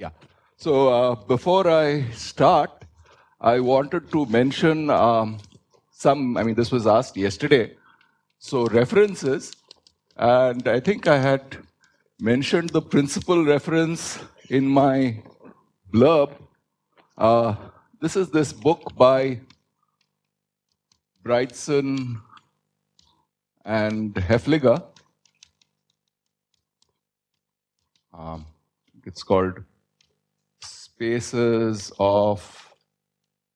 Yeah. So uh, before I start, I wanted to mention um, some, I mean, this was asked yesterday. So references, and I think I had mentioned the principal reference in my blurb. Uh, this is this book by Bridson and Haefliger. Um, it's called Spaces of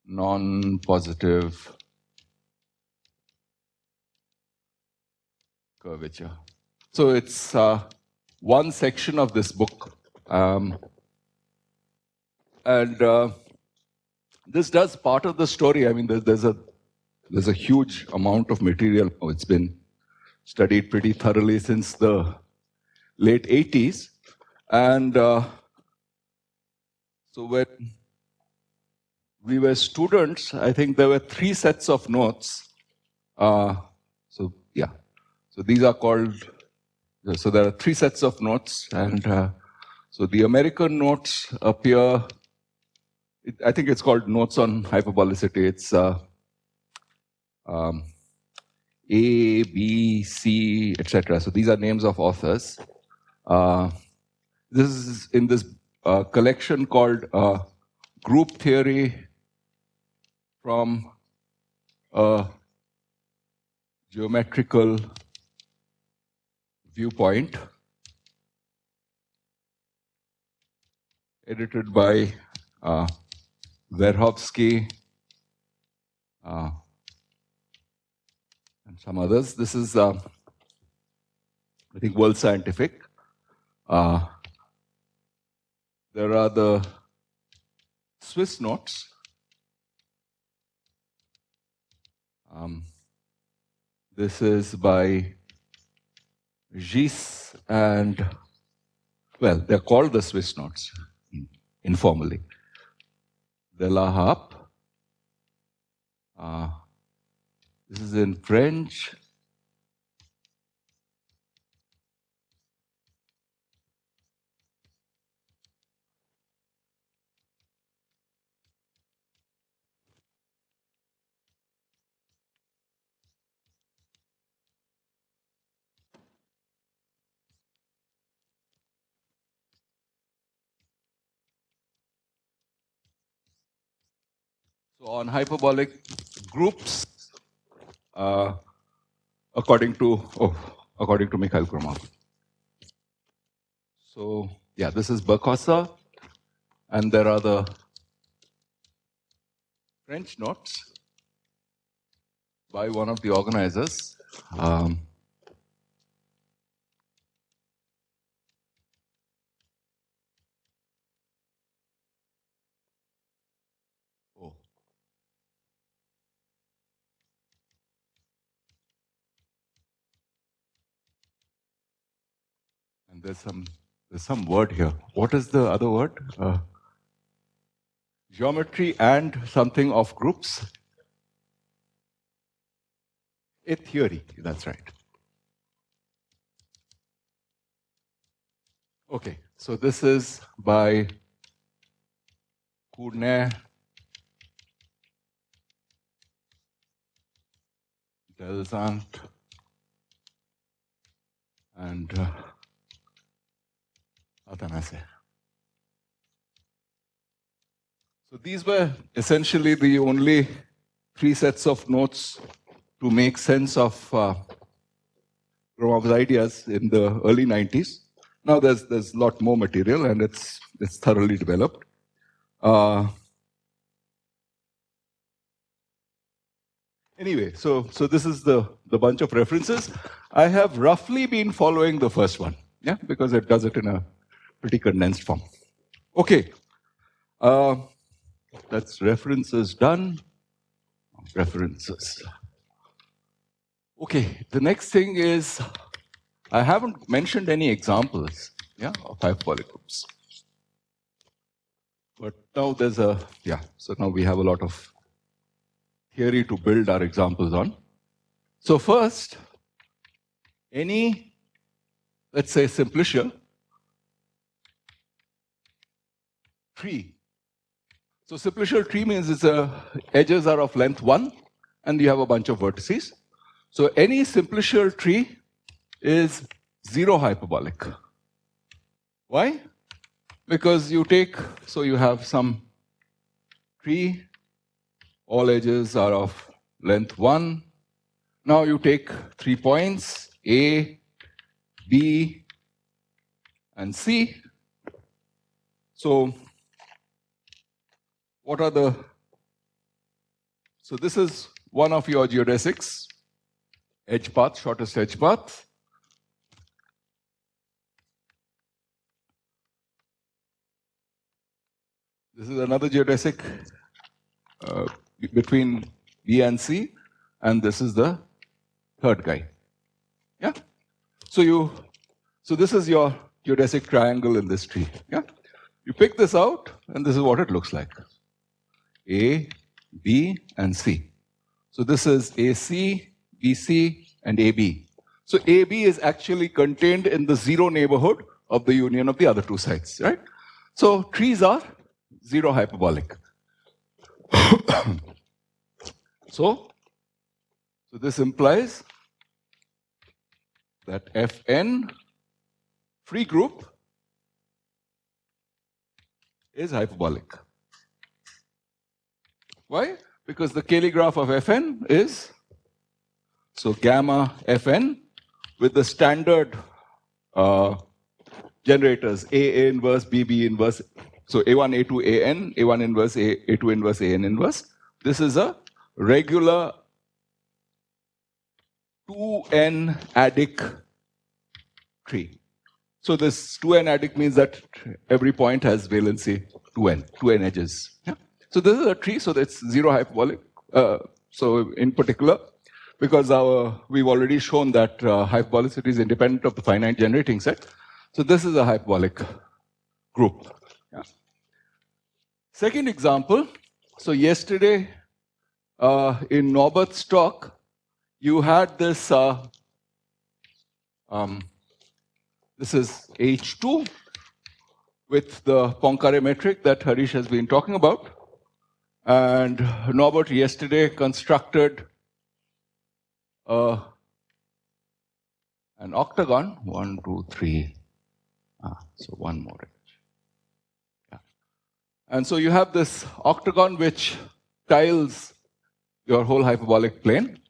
Non-Positive Curvature. So it's uh, one section of this book. Um, and uh, this does part of the story. I mean, there's, there's, a there's a huge amount of material. Oh, it's been studied pretty thoroughly since the late 80s. And uh, so when we were students, I think there were three sets of notes. Uh, so yeah, so these are called, so there are three sets of notes. And uh, so the American notes appear, it, I think it's called Notes on Hyperbolicity. It's uh, um, A, B, C, etc. So these are names of authors. Uh, this is in this uh, collection called uh, Group Theory from a Geometrical Viewpoint, edited by uh, Verjovsky uh, and some others. This is, uh, I think, World Scientific. Uh, there are the Swiss notes. Um, this is by Ghys and, well, they're called the Swiss notes informally. De la Harpe. Uh, this is in French. So on hyperbolic groups, uh, according to oh, according to Mikhail Gromov. So yeah, this is Birkhäuser, and there are the French knots by one of the organizers. Um, there's some there's some word here. What is the other word? Uh, geometry and something of groups. A theory. That's right. Okay, so this is by Coornaert, Delzant, and uh, So these were essentially the only three sets of notes to make sense of uh, ideas in the early 90s. Now there's there's a lot more material and it's it's thoroughly developed. Uh, anyway, so so this is the the bunch of references. I have roughly been following the first one, yeah, because it does it in a pretty condensed form. Okay, uh, that's references done. References. Okay, the next thing is I haven't mentioned any examples yeah, of hyperbolic groups. But now there's a, yeah, so now we have a lot of theory to build our examples on. So first, any, let's say, simplicial tree. So simplicial tree means its edges are of length 1 and you have a bunch of vertices. So any simplicial tree is zero hyperbolic. Why? Because you take, so you have some tree, all edges are of length 1. Now you take three points, A, B, and C. So what are the, so this is one of your geodesics, edge path, shortest edge path. This is another geodesic uh, between B and C, and this is the third guy. Yeah? So you, so this is your geodesic triangle in this tree. Yeah? You pick this out, and this is what it looks like. A, B, and C. So this is AC, BC, and AB. So AB is actually contained in the zero neighborhood of the union of the other two sides, right? So trees are zero hyperbolic. so, so this implies that Fn free group is hyperbolic. Why? Because the Cayley graph of Fn is so gamma Fn with the standard uh, generators A, A inverse, B, B inverse, so A1, A2, AN, A1 inverse, A, A2 inverse, AN inverse. This is a regular 2n adic tree. So this 2n adic means that every point has valency 2n, 2n edges. Yeah? So this is a tree, so it's zero hyperbolic. Uh, so in particular, because our, we've already shown that uh, hyperbolicity is independent of the finite generating set. So this is a hyperbolic group. Yeah. Second example, so yesterday uh, in Norbert's talk, you had this, uh, um, this is H2 with the Poincare metric that Harish has been talking about. And Norbert yesterday constructed an octagon, one, two, three, ah, so one more. And so you have this octagon which tiles your whole hyperbolic plane.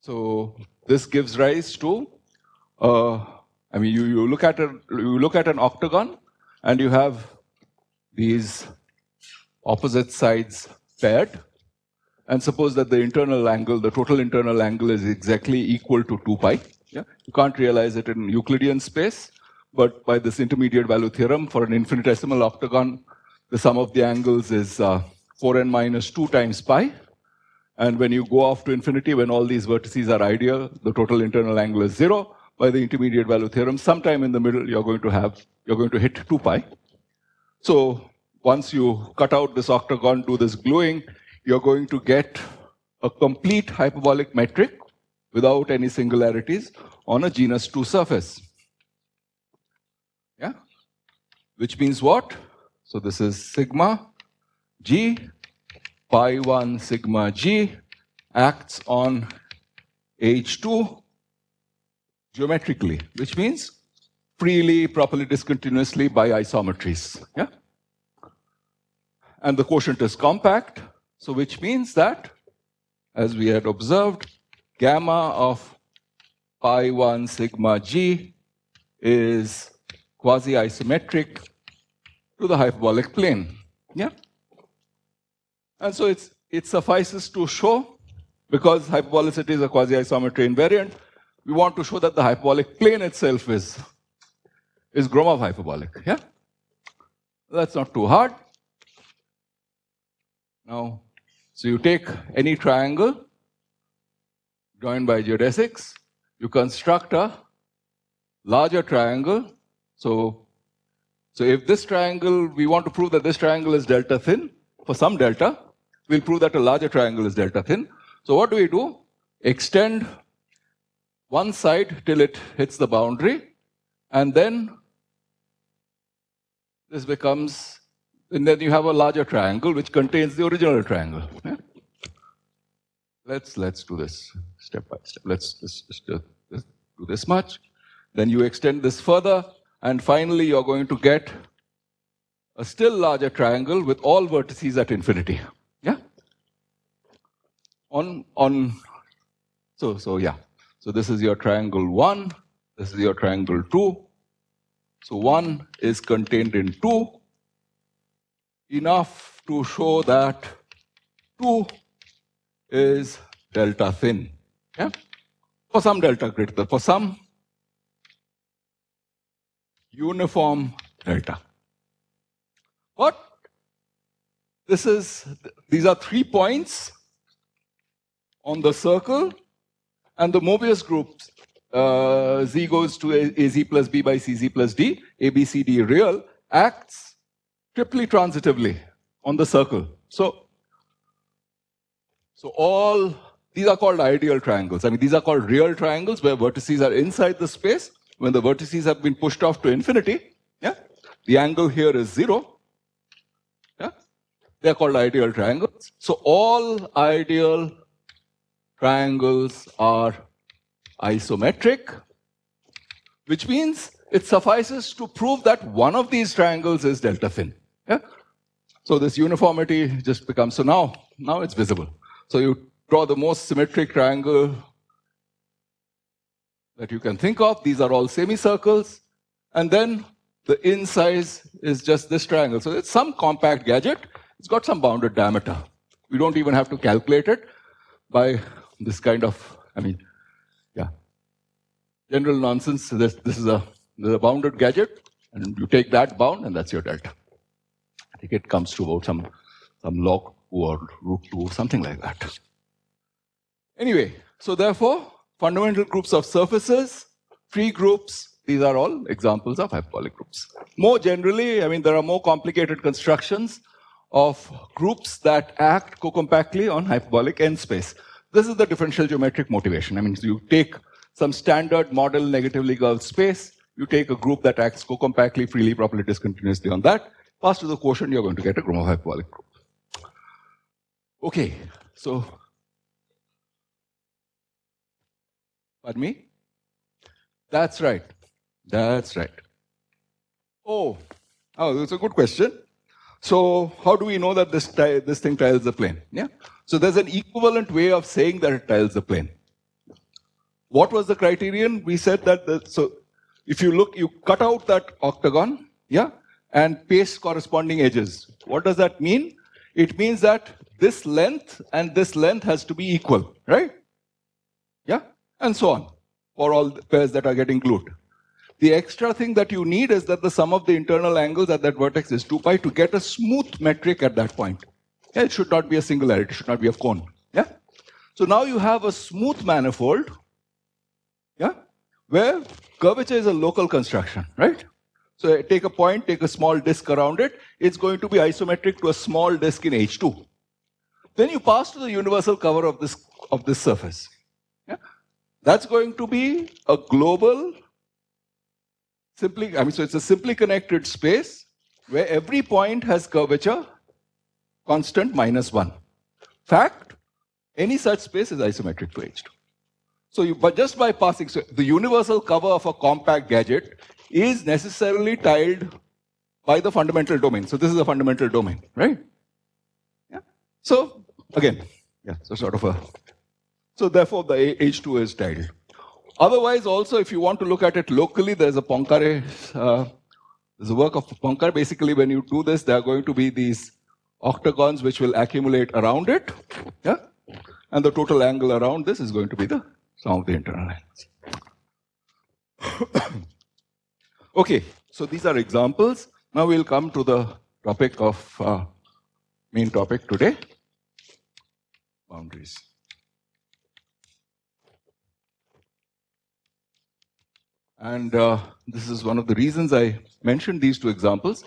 So this gives rise to, uh, I mean, you, you look at a, you look at an octagon, and you have these opposite sides paired, and suppose that the internal angle, the total internal angle, is exactly equal to 2 pi. Yeah? You can't realize it in Euclidean space, but by this intermediate value theorem, for an infinitesimal octagon, the sum of the angles is uh, 4n minus 2 times pi. And when you go off to infinity, when all these vertices are ideal, the total internal angle is zero. By the intermediate value theorem, sometime in the middle, you're going to have, you're going to hit 2 pi. So once you cut out this octagon, do this gluing, you're going to get a complete hyperbolic metric without any singularities on a genus 2 surface. Yeah? Which means what? So this is sigma g, pi 1 sigma g acts on H2 geometrically, which means freely, properly, discontinuously by isometries. Yeah? And the quotient is compact, so which means that, as we had observed, gamma of pi 1 sigma g is quasi-isometric to the hyperbolic plane. Yeah? And so it's, it suffices to show, because hyperbolicity is a quasi-isometry invariant, we want to show that the hyperbolic plane itself is, is Gromov hyperbolic. Yeah? That's not too hard. Now, so you take any triangle joined by geodesics, you construct a larger triangle so, so if this triangle, we want to prove that this triangle is delta thin, for some delta, we'll prove that a larger triangle is delta thin. So what do we do? Extend one side till it hits the boundary, and then this becomes, and then you have a larger triangle which contains the original triangle. Yeah? Let's, let's do this step by step. Let's, let's, let's do, let's do this much. Then you extend this further, and finally you're going to get a still larger triangle with all vertices at infinity. Yeah? On, on, so, so yeah. So this is your triangle 1, this is your triangle 2. So 1 is contained in 2, enough to show that 2 is delta thin. Yeah? For some delta greater, for some uniform delta. What? This is, these are three points on the circle and the Mobius group, uh, Z goes to AZ plus B by CZ plus D, ABCD real, acts triply transitively on the circle. So, so all these are called ideal triangles. I mean, these are called real triangles where vertices are inside the space. When the vertices have been pushed off to infinity, yeah, the angle here is zero. Yeah, they are called ideal triangles. So all ideal triangles are isometric, which means it suffices to prove that one of these triangles is delta thin. Yeah? So this uniformity just becomes, so now, now it's visible. So you draw the most symmetric triangle that you can think of. These are all semicircles. And then the in size is just this triangle. So it's some compact gadget. It's got some bounded diameter. We don't even have to calculate it by this kind of, I mean, yeah, general nonsense. This, this, is, a, this is a bounded gadget, and you take that bound, and that's your delta. I think it comes to about some, some log 2 or root 2 or something like that. Anyway, so therefore, fundamental groups of surfaces, free groups, these are all examples of hyperbolic groups. More generally, I mean, there are more complicated constructions of groups that act co-compactly on hyperbolic n space. This is the differential geometric motivation. I mean, so you take some standard model negatively curved space, you take a group that acts co-compactly, freely, properly, discontinuously on that, pass to the quotient, you're going to get a Gromov hyperbolic group. Okay, so, pardon me? That's right. That's right. Oh, oh, that's a good question. So, how do we know that this, this thing tiles the plane? Yeah. So there's an equivalent way of saying that it tiles the plane. What was the criterion? We said that, the, so if you look, you cut out that octagon, yeah, and paste corresponding edges. What does that mean? It means that this length and this length has to be equal, right? Yeah, and so on for all the pairs that are getting glued. The extra thing that you need is that the sum of the internal angles at that vertex is 2 pi to get a smooth metric at that point. Yeah, it should not be a singularity, it should not be a cone. Yeah? So now you have a smooth manifold, yeah, where curvature is a local construction, right? So uh, take a point, take a small disk around it, it's going to be isometric to a small disk in H2. Then you pass to the universal cover of this, of this surface. Yeah? That's going to be a global, simply, I mean, so it's a simply connected space where every point has curvature constant minus 1. Fact, any such space is isometric to H2. So you, but just by passing, so the universal cover of a compact gadget is necessarily tiled by the fundamental domain. So this is a fundamental domain, right? Yeah. So again, yeah, so sort of a, so therefore the H2 is tiled. Otherwise, also, if you want to look at it locally, there's a Poincare, uh, there's a work of Poincare. Basically, when you do this, there are going to be these octagons which will accumulate around it. Yeah? And the total angle around this is going to be the sum of the internal angles. Okay, so these are examples. Now we'll come to the topic of uh, main topic today, boundaries. And uh, this is one of the reasons I mentioned these two examples.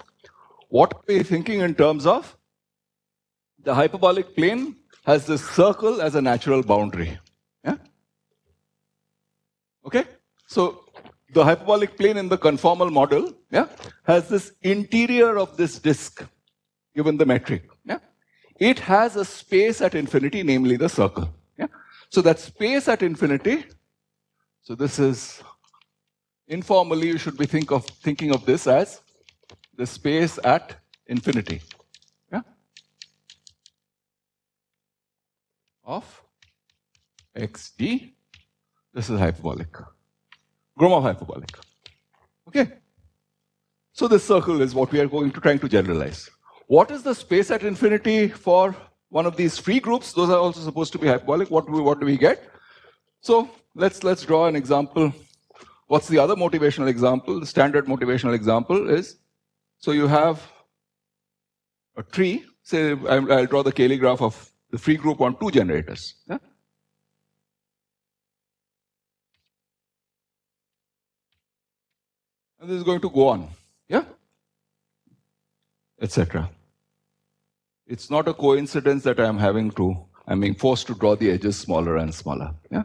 What are we thinking in terms of the hyperbolic plane has this circle as a natural boundary. Yeah? Okay? So the hyperbolic plane in the conformal model yeah, has this interior of this disk, given the metric. Yeah? It has a space at infinity, namely the circle. Yeah? So that space at infinity, so this is, informally, you should be think of, thinking of this as the space at infinity. Yeah? Of xd, this is hyperbolic. Gromov hyperbolic. Okay? So this circle is what we are going to trying to generalize. What is the space at infinity for one of these free groups? Those are also supposed to be hyperbolic. What do we, what do we get? So let's let's draw an example. What's the other motivational example? The standard motivational example is so you have a tree. Say I'll, draw the Cayley graph of the free group on two generators. Yeah? And this is going to go on. Yeah? Etc. It's not a coincidence that I'm having to, I'm being forced to draw the edges smaller and smaller. Yeah?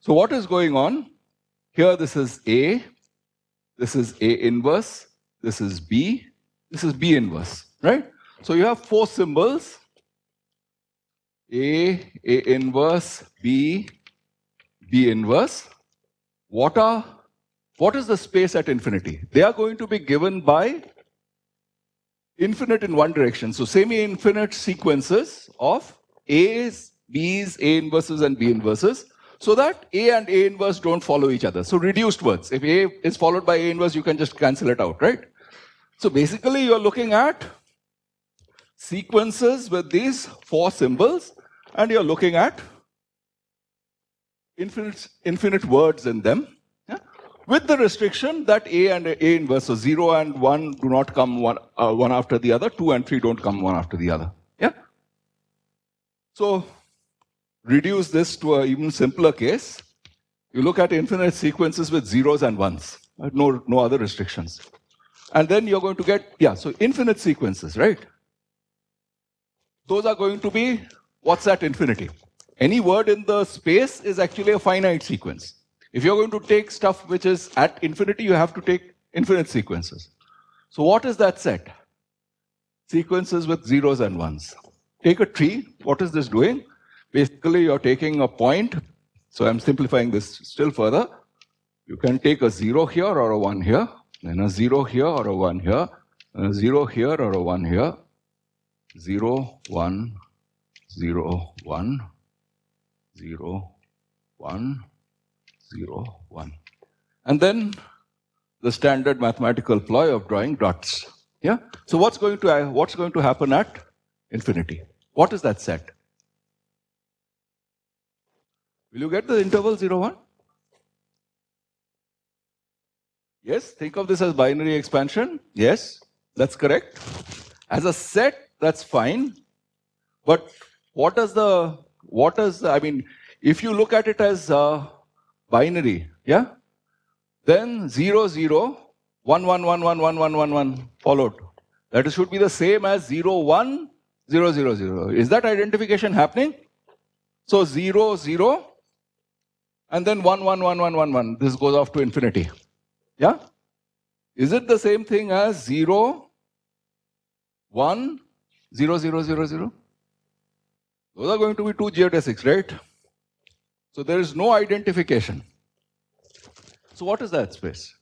So what is going on? Here this is A, this is A inverse, this is B, this is B inverse, right? So you have four symbols, A, A inverse, B, B inverse. What are what is the space at infinity? They are going to be given by infinite in one direction. So semi-infinite sequences of A's, B's, A inverses, and B inverses, so that A and A inverse don't follow each other. So reduced words. If A is followed by A inverse, you can just cancel it out, right? So basically, you're looking at sequences with these four symbols, and you're looking at infinite, infinite words in them with the restriction that A and A inverse, so 0 and 1 do not come one, uh, one after the other, 2 and 3 don't come one after the other. Yeah? So, reduce this to an even simpler case. You look at infinite sequences with zeros and ones, right? no, no other restrictions. And then you're going to get, yeah, so infinite sequences, right? Those are going to be what's at infinity. Any word in the space is actually a finite sequence. If you're going to take stuff which is at infinity, you have to take infinite sequences. So what is that set? Sequences with zeros and ones. Take a tree. What is this doing? Basically, you're taking a point. So I'm simplifying this still further. You can take a zero here or a one here, then a zero here or a one here, and a zero here or a one here. Zero, one, zero, one, zero, one, 0, 1. And then the standard mathematical ploy of drawing dots. Yeah? So what's going to, what's going to happen at infinity? What is that set? Will you get the interval 0, 1? Yes, think of this as binary expansion. Yes, that's correct. As a set, that's fine. But what does the, what does, I mean, if you look at it as uh, binary, yeah? Then 0, 0, 1, 1, 1, 1, 1, 1, 1, 1 followed. That should be the same as 0, 1, 0, 0, 0. Is that identification happening? So 0, 0, and then 1, 1, 1, 1, 1, 1. This goes off to infinity. Yeah? Is it the same thing as 0, 1, 0, 0, 0, 0? Those are going to be two geodesics, right? So there is no identification. So what is that space?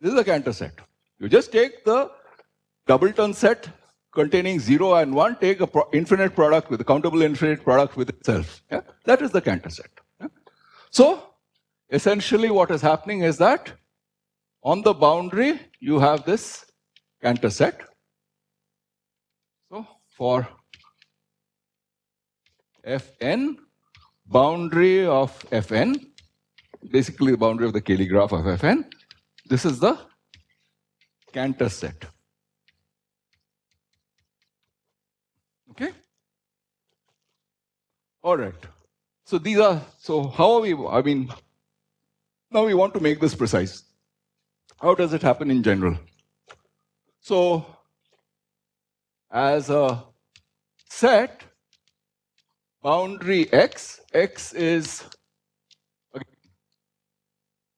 This is a Cantor set. You just take the doubleton set containing 0 and 1, take a pro infinite product with a countable infinite product with itself. Yeah? That is the Cantor set. Yeah? So, essentially what is happening is that on the boundary, you have this Cantor set. So, for Fn, boundary of Fn, basically the boundary of the Cayley graph of Fn. This is the Cantor set. Okay? All right. So these are, so how are we, I mean, now we want to make this precise. How does it happen in general? So, as a set, boundary x, x is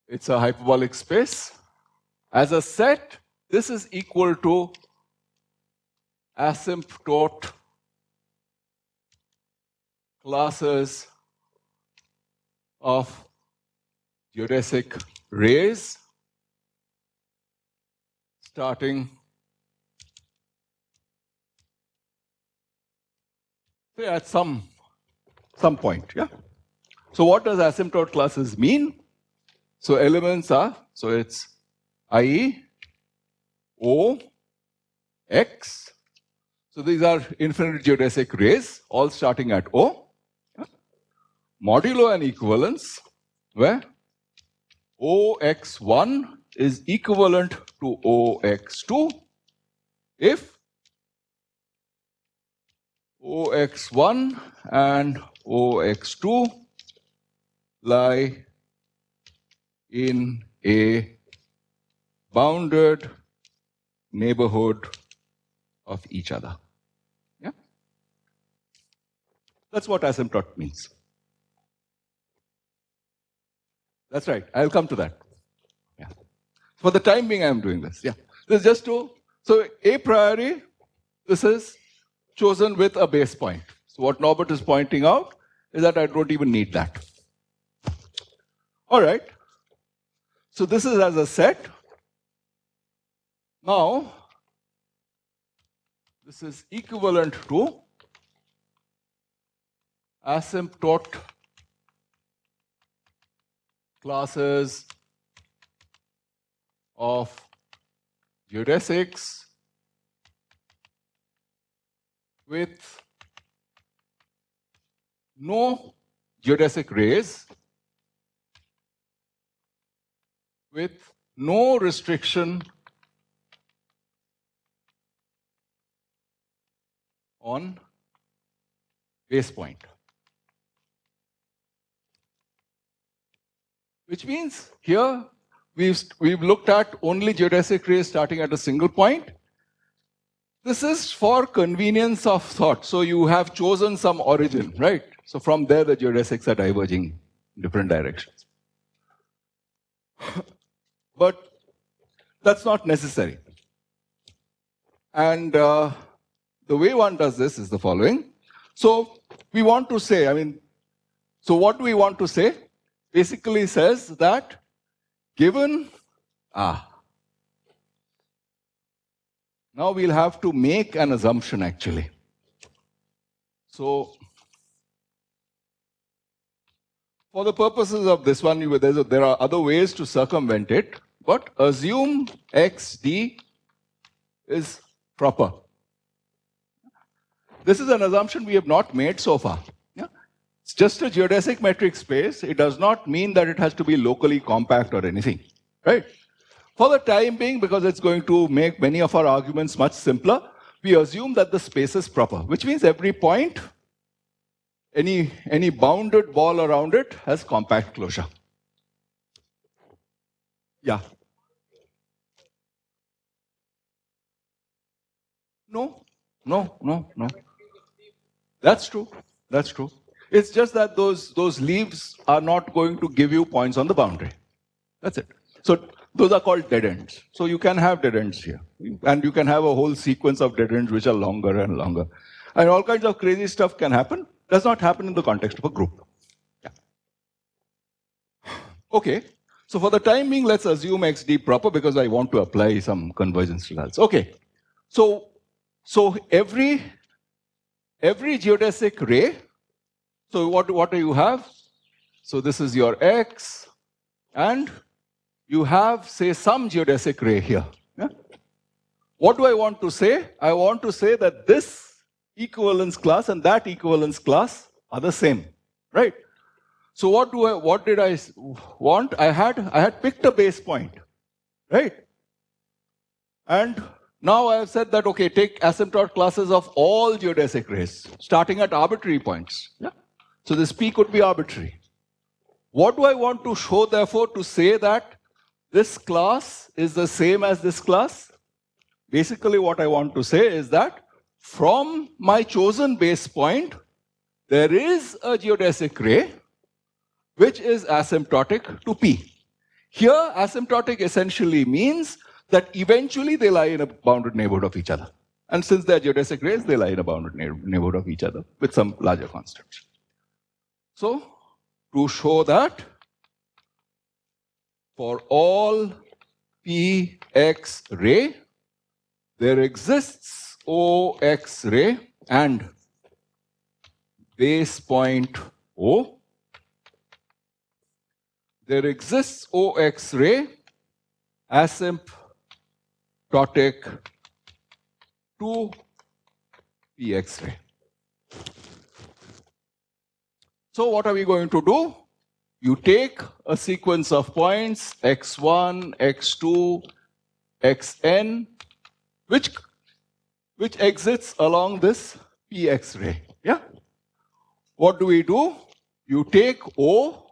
it's a hyperbolic space. As a set, this is equal to asymptote classes of geodesic rays starting at some some point yeah. So what does asymptote classes mean? So elements are so it's i o x. So these are infinite geodesic rays all starting at o. Yeah? modulo an equivalence where OX1 is equivalent to OX2 if OX1 and OX2 lie in a bounded neighborhood of each other. Yeah? That's what asymptote means. That's right. I'll come to that. Yeah. For the time being, I'm doing this. Yeah. This is just to, so a priori, this is chosen with a base point. So what Norbert is pointing out is that I don't even need that. All right. So this is as a set. Now, this is equivalent to asymptote classes of geodesics with no geodesic rays with no restriction on base point. Which means here we've, we've looked at only geodesic rays starting at a single point. This is for convenience of thought. So you have chosen some origin, right? So from there the geodesics are diverging in different directions. but that's not necessary. And uh, the way one does this is the following. So we want to say, I mean, so what do we want to say? basically says that given, ah, now we'll have to make an assumption actually. So, for the purposes of this one, there are other ways to circumvent it, but assume xd is proper. This is an assumption we have not made so far. It's just a geodesic metric space. It does not mean that it has to be locally compact or anything, right? For the time being, because it's going to make many of our arguments much simpler, we assume that the space is proper, which means every point, any, any bounded ball around it has compact closure. Yeah. No, no, no, no. That's true. That's true. It's just that those, those leaves are not going to give you points on the boundary. That's it. So those are called dead ends. So you can have dead ends here. And you can have a whole sequence of dead ends which are longer and longer. And all kinds of crazy stuff can happen. Does not happen in the context of a group. Yeah. Okay. So for the time being, let's assume XD proper because I want to apply some convergence results. Okay. So, so every, every geodesic ray so what, what do you have? So this is your X, and you have, say, some geodesic ray here. Yeah? What do I want to say? I want to say that this equivalence class and that equivalence class are the same, right? So what do I, what did I want? I had, I had picked a base point, right? And now I have said that, okay, take asymptote classes of all geodesic rays, starting at arbitrary points. Yeah? So this P could be arbitrary. What do I want to show, therefore, to say that this class is the same as this class? Basically, what I want to say is that from my chosen base point, there is a geodesic ray which is asymptotic to P. Here, asymptotic essentially means that eventually they lie in a bounded neighborhood of each other. And since they're geodesic rays, they lie in a bounded neighborhood of each other with some larger constants. So, to show that for all px ray, there exists ox ray and base point O. There exists OX ray asymptotic to PX ray. So what are we going to do? You take a sequence of points x1, x2, xn, which, which exits along this px ray. Yeah? What do we do? You take O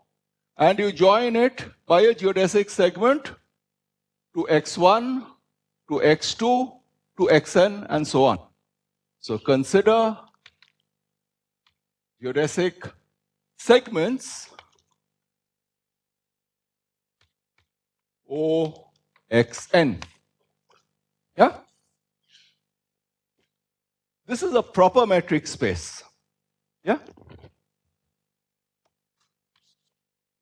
and you join it by a geodesic segment to x1, to x2, to xn, and so on. So consider geodesic segments OXN. Yeah? This is a proper metric space. Yeah?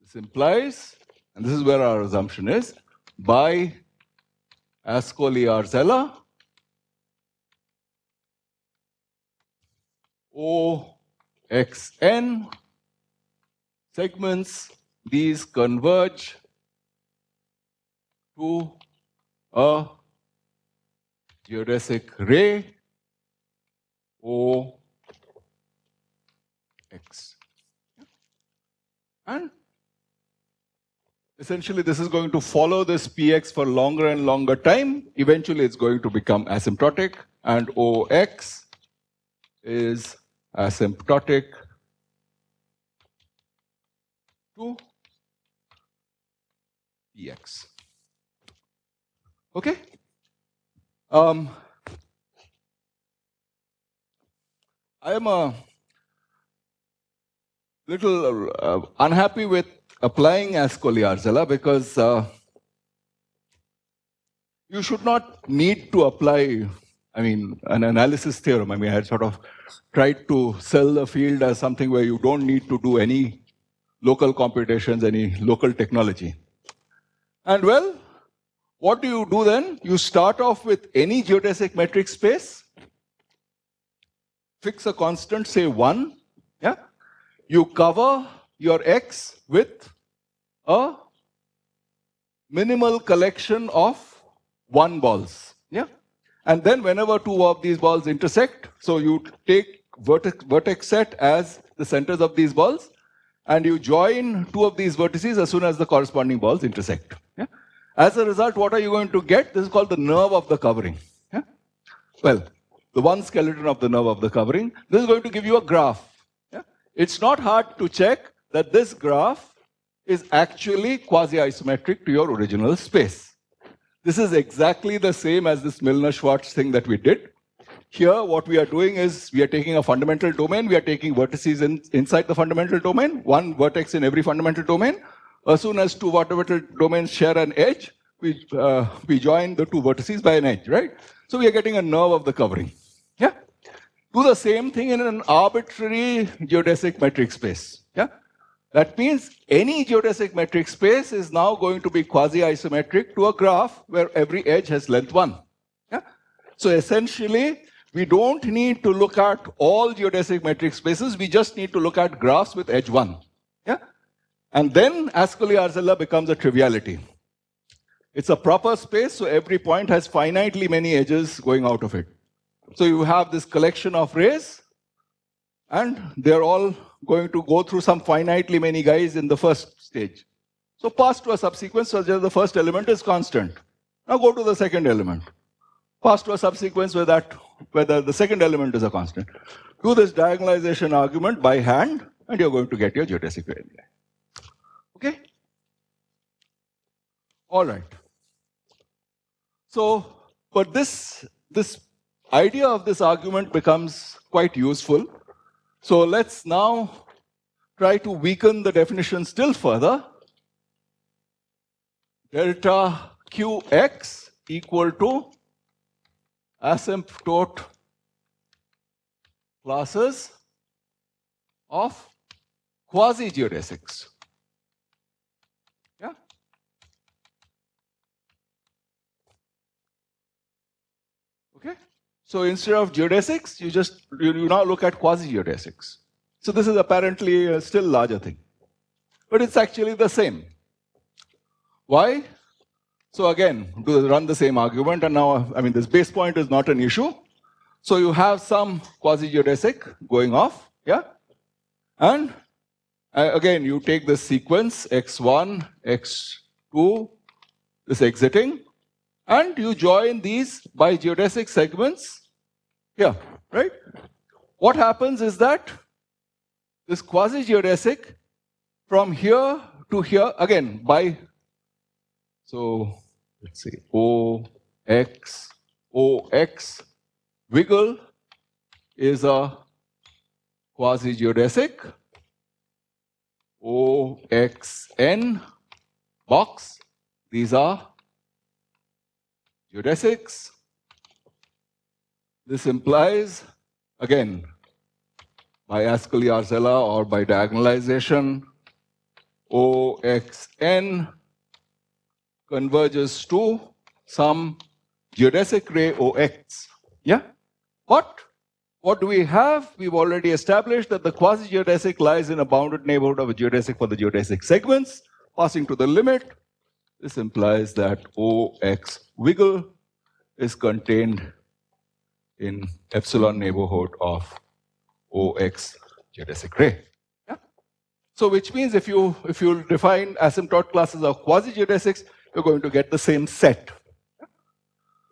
This implies, and this is where our assumption is, by Ascoli Arzela, OXN segments, these converge to a geodesic ray O X. And essentially this is going to follow this px for longer and longer time. Eventually it's going to become asymptotic and OX is asymptotic to px. Okay? Um, I am a little uh, unhappy with applying Ascoli-Arzela because uh, you should not need to apply, I mean, an analysis theorem. I mean, I had sort of tried to sell the field as something where you don't need to do any local computations, any local technology. And well, what do you do then? You start off with any geodesic metric space, fix a constant, say 1, yeah? You cover your X with a minimal collection of one balls. Yeah? And then whenever two of these balls intersect, so you take vertex, vertex set as the centers of these balls, and you join two of these vertices as soon as the corresponding balls intersect. Yeah? As a result, what are you going to get? This is called the nerve of the covering. Yeah? Well, the one skeleton of the nerve of the covering. This is going to give you a graph. Yeah? It's not hard to check that this graph is actually quasi-isometric to your original space. This is exactly the same as this Milnor-Schwarz thing that we did. Here, what we are doing is we are taking a fundamental domain, we are taking vertices in, inside the fundamental domain, one vertex in every fundamental domain. As soon as two fundamental domains share an edge, we, uh, we join the two vertices by an edge, right? So we are getting a nerve of the covering. Yeah? Do the same thing in an arbitrary geodesic metric space. Yeah? That means any geodesic metric space is now going to be quasi-isometric to a graph where every edge has length 1. Yeah? So essentially, we don't need to look at all geodesic metric spaces, we just need to look at graphs with edge 1. Yeah? And then Ascoli-Arzela becomes a triviality. It's a proper space, so every point has finitely many edges going out of it. So you have this collection of rays, and they're all going to go through some finitely many guys in the first stage. So pass to a subsequence such as the first element is constant. Now go to the second element. Pass to a subsequence where that whether the second element is a constant. Do this diagonalization argument by hand, and you're going to get your geodesic radii. Okay? All right. So, but this this idea of this argument becomes quite useful so let's now try to weaken the definition still further. delta qx equal to asymptote classes of quasi-geodesics. So instead of geodesics, you just you, you now look at quasi-geodesics. So this is apparently a still larger thing. But it's actually the same. Why? So again, run the same argument, and now, I mean, this base point is not an issue. So you have some quasi-geodesic going off, yeah? And uh, again, you take the sequence x1, x2, this exiting, and you join these by geodesic segments here, right? What happens is that this quasi-geodesic from here to here, again, by, so let's see, O, X, O, X, wiggle is a quasi-geodesic, OXN box. These are geodesics. This implies, again, by Ascoli-Arzelà or by diagonalization, OXN converges to some geodesic ray OX. Yeah? What? What do we have? We've already established that the quasi-geodesic lies in a bounded neighborhood of a geodesic for the geodesic segments, passing to the limit. This implies that OX wiggle is contained in epsilon neighborhood of OX geodesic ray. Yeah? So which means if you if you define asymptote classes of quasi-geodesics, you're going to get the same set. Yeah?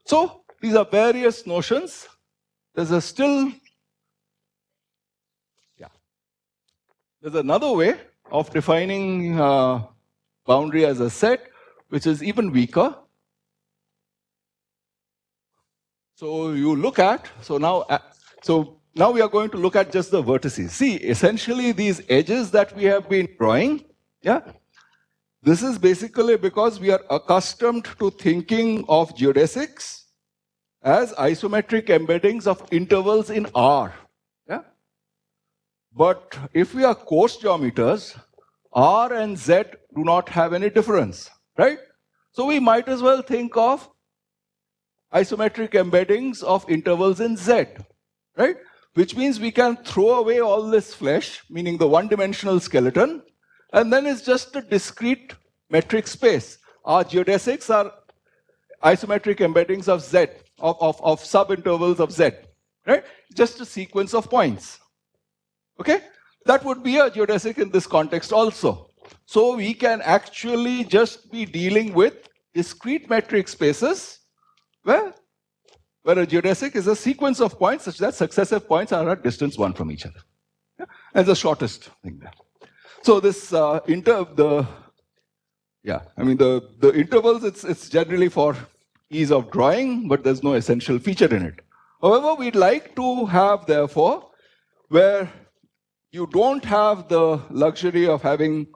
So these are various notions there's a still, yeah. There's another way of defining uh, boundary as a set, which is even weaker. So you look at, so now, uh, so now we are going to look at just the vertices. See, essentially these edges that we have been drawing, yeah, this is basically because we are accustomed to thinking of geodesics as isometric embeddings of intervals in R. Yeah? But if we are coarse geometers, R and Z do not have any difference, right? So we might as well think of isometric embeddings of intervals in Z, right? Which means we can throw away all this flesh, meaning the one-dimensional skeleton, and then it's just a discrete metric space. Our geodesics are isometric embeddings of Z of, of, of subintervals of z, right? Just a sequence of points. Okay? That would be a geodesic in this context also. So we can actually just be dealing with discrete metric spaces where, where a geodesic is a sequence of points such that successive points are at distance one from each other. Yeah? The shortest thing there. So this uh, inter the yeah, I mean the the intervals it's it's generally for ease of drawing, but there's no essential feature in it. However, we'd like to have, therefore, where you don't have the luxury of having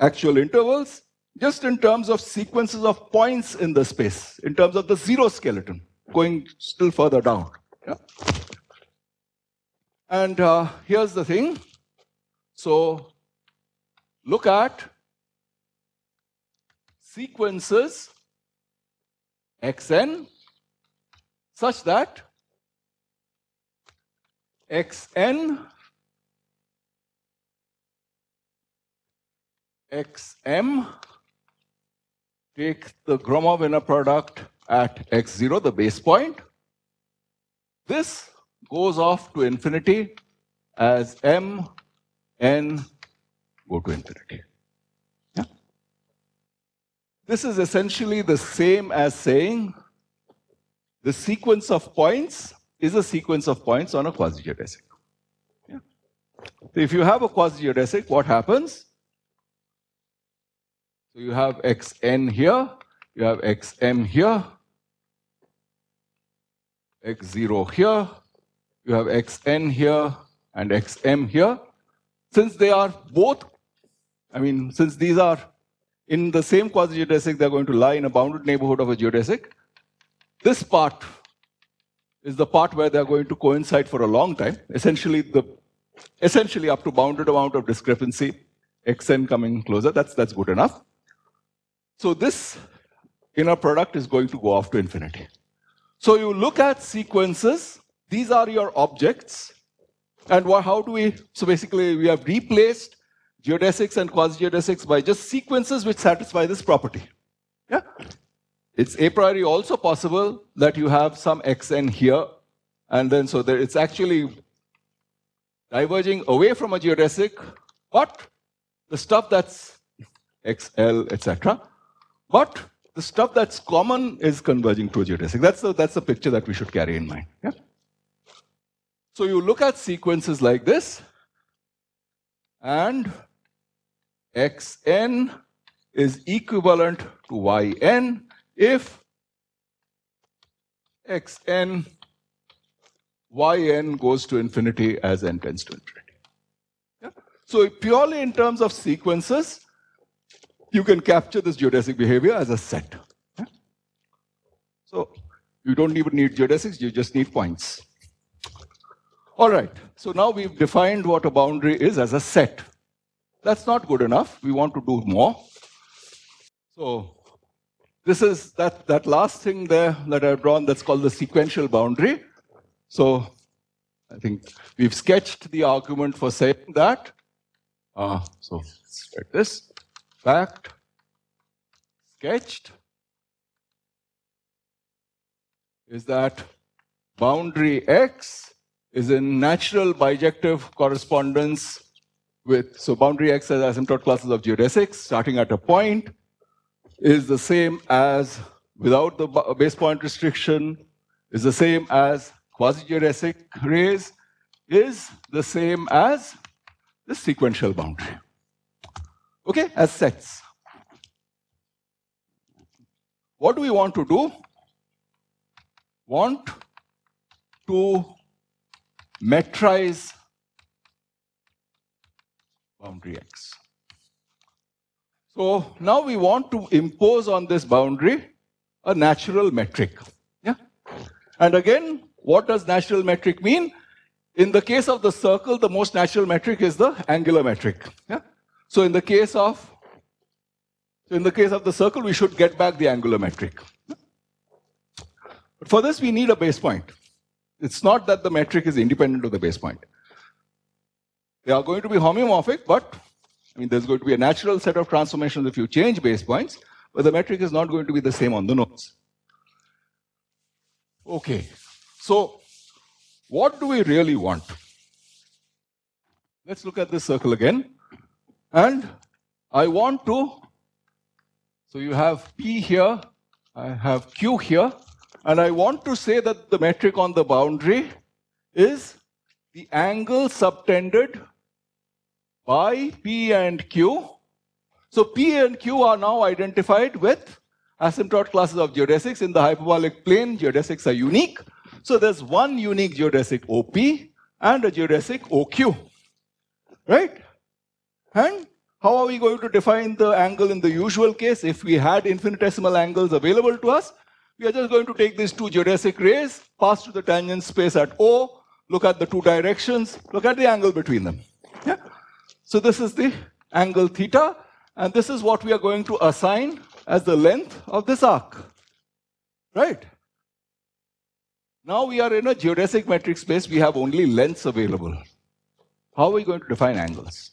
actual intervals, just in terms of sequences of points in the space, in terms of the zero skeleton, going still further down. Yeah? And uh, here's the thing. So look at sequences xn such that xn xm take the Gromov product at x0, the base point. This goes off to infinity as m n go to infinity. Yeah. This is essentially the same as saying the sequence of points is a sequence of points on a quasi-geodesic. Yeah. So if you have a quasi-geodesic, what happens? So you have xn here, you have xm here, x0 here, you have xn here, and xm here. Since they are both, I mean, since these are in the same quasi-geodesic, they're going to lie in a bounded neighborhood of a geodesic. This part is the part where they're going to coincide for a long time, essentially the essentially up to bounded amount of discrepancy, xn coming closer, that's, that's good enough. So this inner product is going to go off to infinity. So you look at sequences, these are your objects, and how do we, so basically we have replaced geodesics and quasi-geodesics by just sequences which satisfy this property. Yeah? It's a priori also possible that you have some xn here, and then so there, it's actually diverging away from a geodesic, but the stuff that's xl, etc. But the stuff that's common is converging to a geodesic. That's the, that's the picture that we should carry in mind. Yeah? So you look at sequences like this, and xn is equivalent to yn if xn yn goes to infinity as n tends to infinity. Yeah? So purely in terms of sequences, you can capture this geodesic behavior as a set. So you don't even need geodesics, you just need points. All right, so now we've defined what a boundary is as a set. That's not good enough. We want to do more. So this is that, that last thing there that I've drawn that's called the sequential boundary. So I think we've sketched the argument for saying that. Uh, so write this. Fact, sketched, is that boundary X is in natural bijective correspondence with, so boundary X as asymptote classes of geodesics starting at a point is the same as, without the base point restriction, is the same as quasi-geodesic rays, is the same as the sequential boundary. Okay, as sets. What do we want to do? Want to metrize boundary X. So now we want to impose on this boundary a natural metric. Yeah? And again, what does natural metric mean? In the case of the circle, the most natural metric is the angular metric. Yeah? So in the case of so in the case of the circle, we should get back the angular metric. But for this, we need a base point. It's not that the metric is independent of the base point. They are going to be homeomorphic, but I mean, there's going to be a natural set of transformations if you change base points, but the metric is not going to be the same on the nodes. Okay, so what do we really want? Let's look at this circle again. And I want to, so you have P here, I have Q here, and I want to say that the metric on the boundary is the angle subtended by P and Q. So P and Q are now identified with asymptote classes of geodesics. In the hyperbolic plane, geodesics are unique. So there's one unique geodesic OP and a geodesic OQ. Right? And how are we going to define the angle in the usual case? If we had infinitesimal angles available to us, we are just going to take these two geodesic rays, pass through the tangent space at O, look at the two directions, look at the angle between them. Yeah? So this is the angle theta, and this is what we are going to assign as the length of this arc. Right? Now we are in a geodesic metric space, we have only lengths available. How are we going to define angles?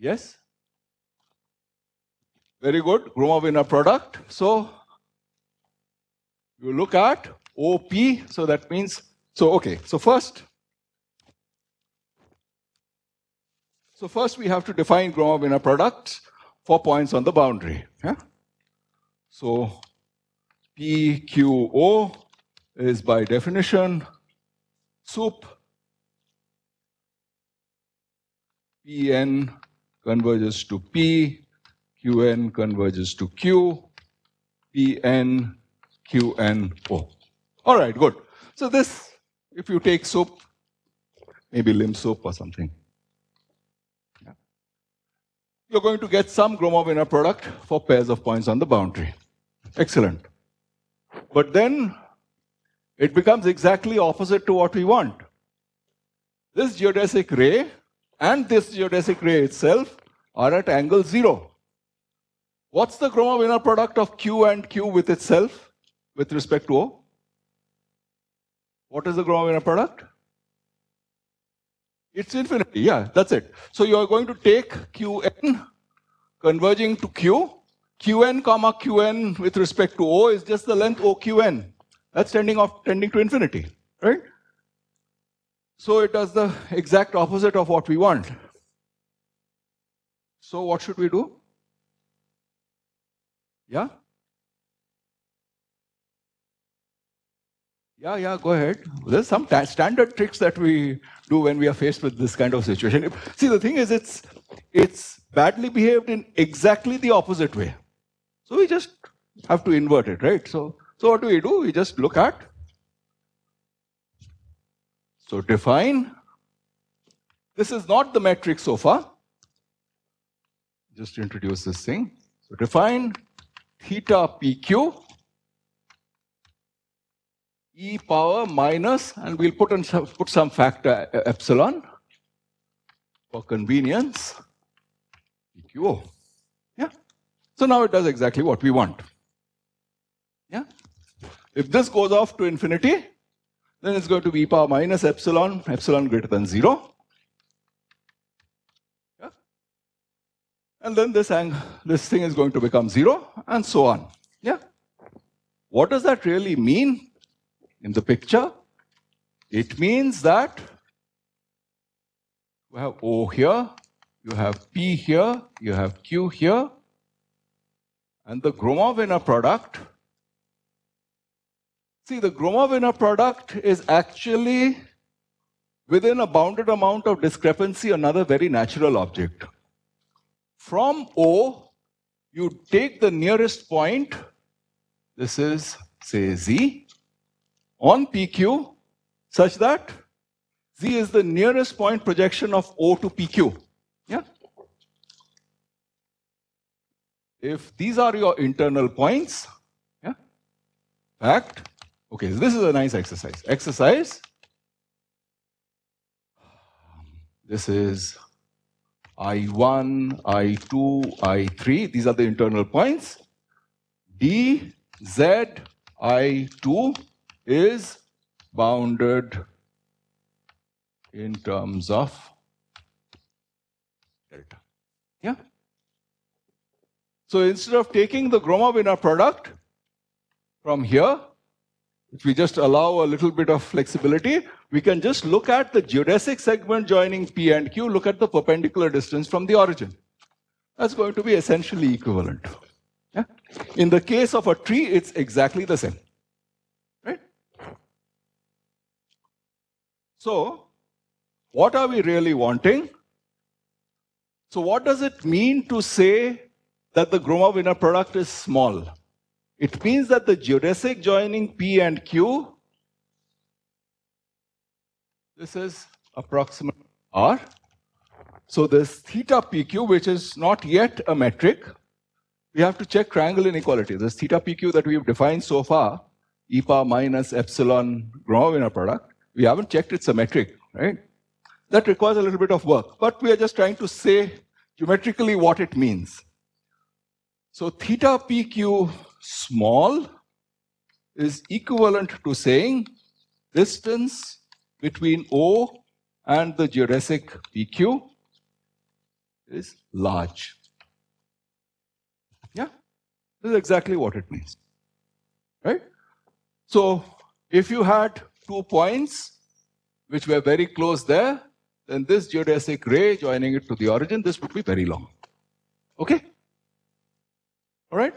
Yes? Very good. Gromov inner product. So you look at OP. So that means, so okay. So first, So first we have to define Gromov inner products for points on the boundary. Yeah? So PQO is by definition sup Pn converges to P, Qn converges to Q, Pn, Qn, O. All right, good. So this, if you take sup, maybe lim sup or something, you're going to get some Gromov inner product for pairs of points on the boundary. Excellent. But then it becomes exactly opposite to what we want. This geodesic ray and this geodesic ray itself are at angle 0. What's the Gromov inner product of Q and Q with itself with respect to O? What is the Gromov inner product? It's infinity. Yeah, that's it. So you are going to take Qn converging to Q. Qn comma Qn with respect to O is just the length OQn. That's tending off tending to infinity, right? So it does the exact opposite of what we want. So what should we do? Yeah? Yeah, yeah, go ahead. There's some standard tricks that we do when we are faced with this kind of situation. See, the thing is, it's it's badly behaved in exactly the opposite way. So we just have to invert it, right? So, so what do we do? We just look at. So define. This is not the metric so far. Just introduce this thing. So define theta pq e power minus, and we'll put, in some, put some factor epsilon for convenience, PQO. Yeah. So now it does exactly what we want. Yeah. If this goes off to infinity, then it's going to be e power minus epsilon, epsilon greater than zero. Yeah. And then this, this thing is going to become zero, and so on. Yeah. What does that really mean? in the picture, it means that you have O here, you have P here, you have Q here, and the Gromov inner product. See, the Gromov inner product is actually within a bounded amount of discrepancy another very natural object. From O, you take the nearest point, this is, say, Z, on PQ such that Z is the nearest point projection of O to PQ. Yeah? If these are your internal points, yeah? Fact. Okay, so this is a nice exercise. Exercise. This is I1, I2, I3. These are the internal points. D, Z, I2, is bounded in terms of delta. Yeah? So instead of taking the Gromov inner product from here, if we just allow a little bit of flexibility, we can just look at the geodesic segment joining P and Q, look at the perpendicular distance from the origin. That's going to be essentially equivalent. Yeah? In the case of a tree, it's exactly the same. Right? So, what are we really wanting? So, what does it mean to say that the Gromov inner product is small? It means that the geodesic joining P and Q, this is approximate R. So, this theta PQ, which is not yet a metric, we have to check triangle inequality. This theta PQ that we've defined so far, e power minus epsilon Gromov inner product, we haven't checked its a metric, right? That requires a little bit of work, but we are just trying to say geometrically what it means. So theta pq small is equivalent to saying distance between O and the geodesic PQ is large. Yeah, this is exactly what it means. Right? So if you had two points which were very close there, then this geodesic ray joining it to the origin, this would be very long. Okay? All right?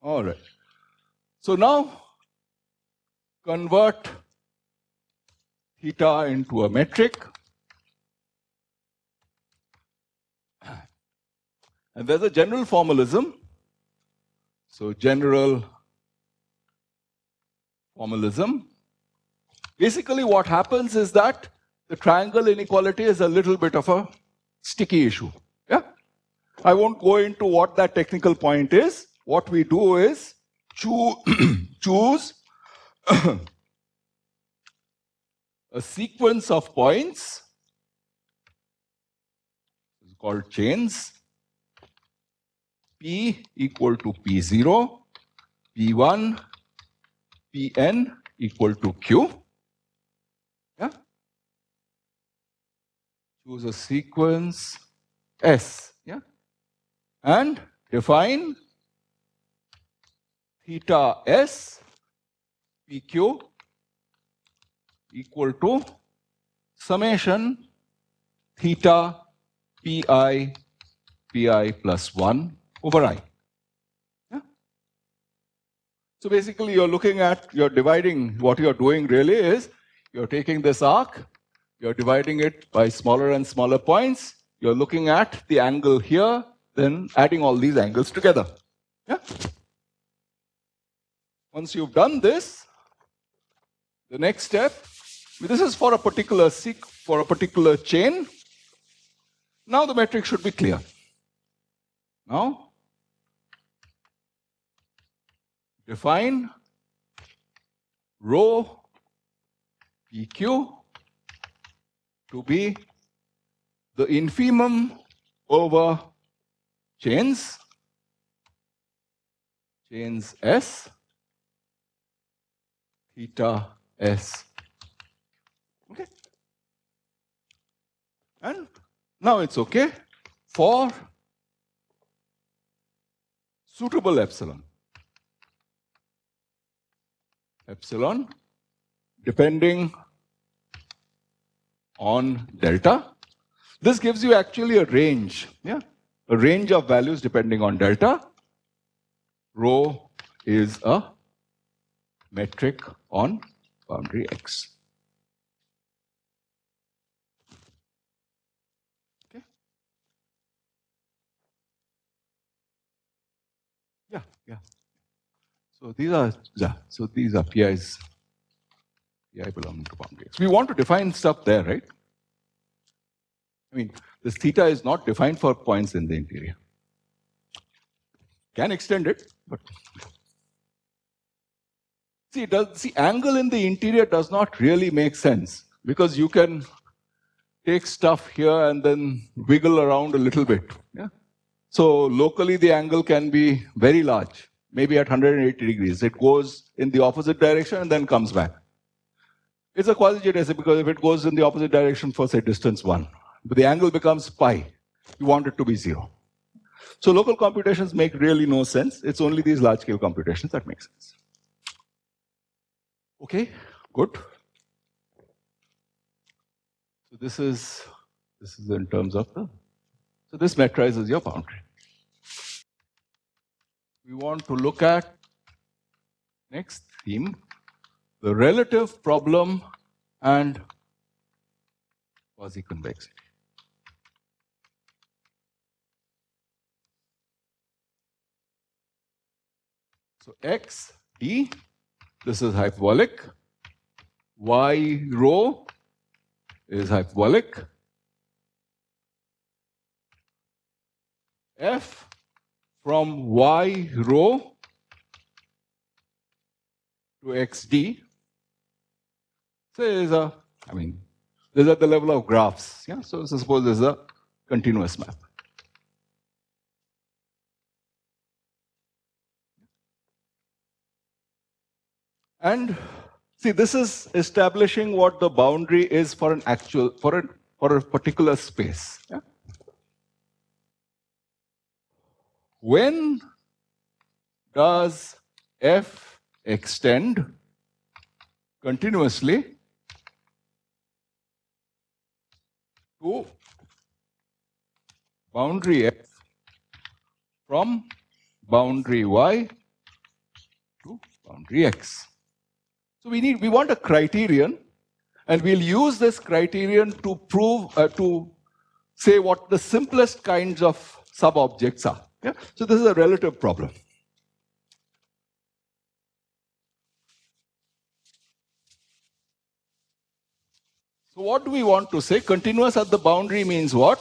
All right. So now convert theta into a metric. And there's a general formalism. So general formalism. Basically, what happens is that the triangle inequality is a little bit of a sticky issue. Yeah? I won't go into what that technical point is. What we do is choo choose a sequence of points. It's called chains. P equal to p0 p1 pn equal to q. Yeah. Choose a sequence s yeah and define theta s pq equal to summation theta pi pi plus 1 over i. Yeah? So basically you're looking at, you're dividing, what you're doing really is, you're taking this arc, you're dividing it by smaller and smaller points, you're looking at the angle here, then adding all these angles together. Yeah? Once you've done this, the next step, this is for a particular seek for a particular chain. Now the metric should be clear. Now, define rho PQ to be the infimum over chains, chains S, theta S. Okay. And now it's okay for suitable epsilon. Epsilon depending on delta. This gives you actually a range, yeah, a range of values depending on delta. Rho is a metric on boundary X. Okay. Yeah, yeah. So these are yeah, so these are PIs. PI belonging to boundary X. We want to define stuff there, right? I mean, this theta is not defined for points in the interior. Can extend it, but See, does, see, angle in the interior does not really make sense because you can take stuff here and then wiggle around a little bit. Yeah? So locally, the angle can be very large, maybe at 180 degrees. It goes in the opposite direction and then comes back. It's a quasi-geodesic because if it goes in the opposite direction for, say, distance 1, but the angle becomes pi, you want it to be 0. So local computations make really no sense. It's only these large-scale computations that make sense. Okay, good. So this is this is in terms of the so this metrizes your boundary. We want to look at next theme, the relative problem and quasi-convexity. So x d this is hyperbolic. Y rho is hyperbolic. F from Y rho to XD. So is a, I mean, this is at the level of graphs. Yeah, so suppose this is a continuous map. And see, this is establishing what the boundary is for an actual, for a, for a particular space. Yeah? When does f extend continuously to boundary f from boundary y to boundary x? So we need, we want a criterion, and we'll use this criterion to prove, uh, to say what the simplest kinds of sub-objects are. Yeah? So this is a relative problem. So what do we want to say? Continuous at the boundary means what?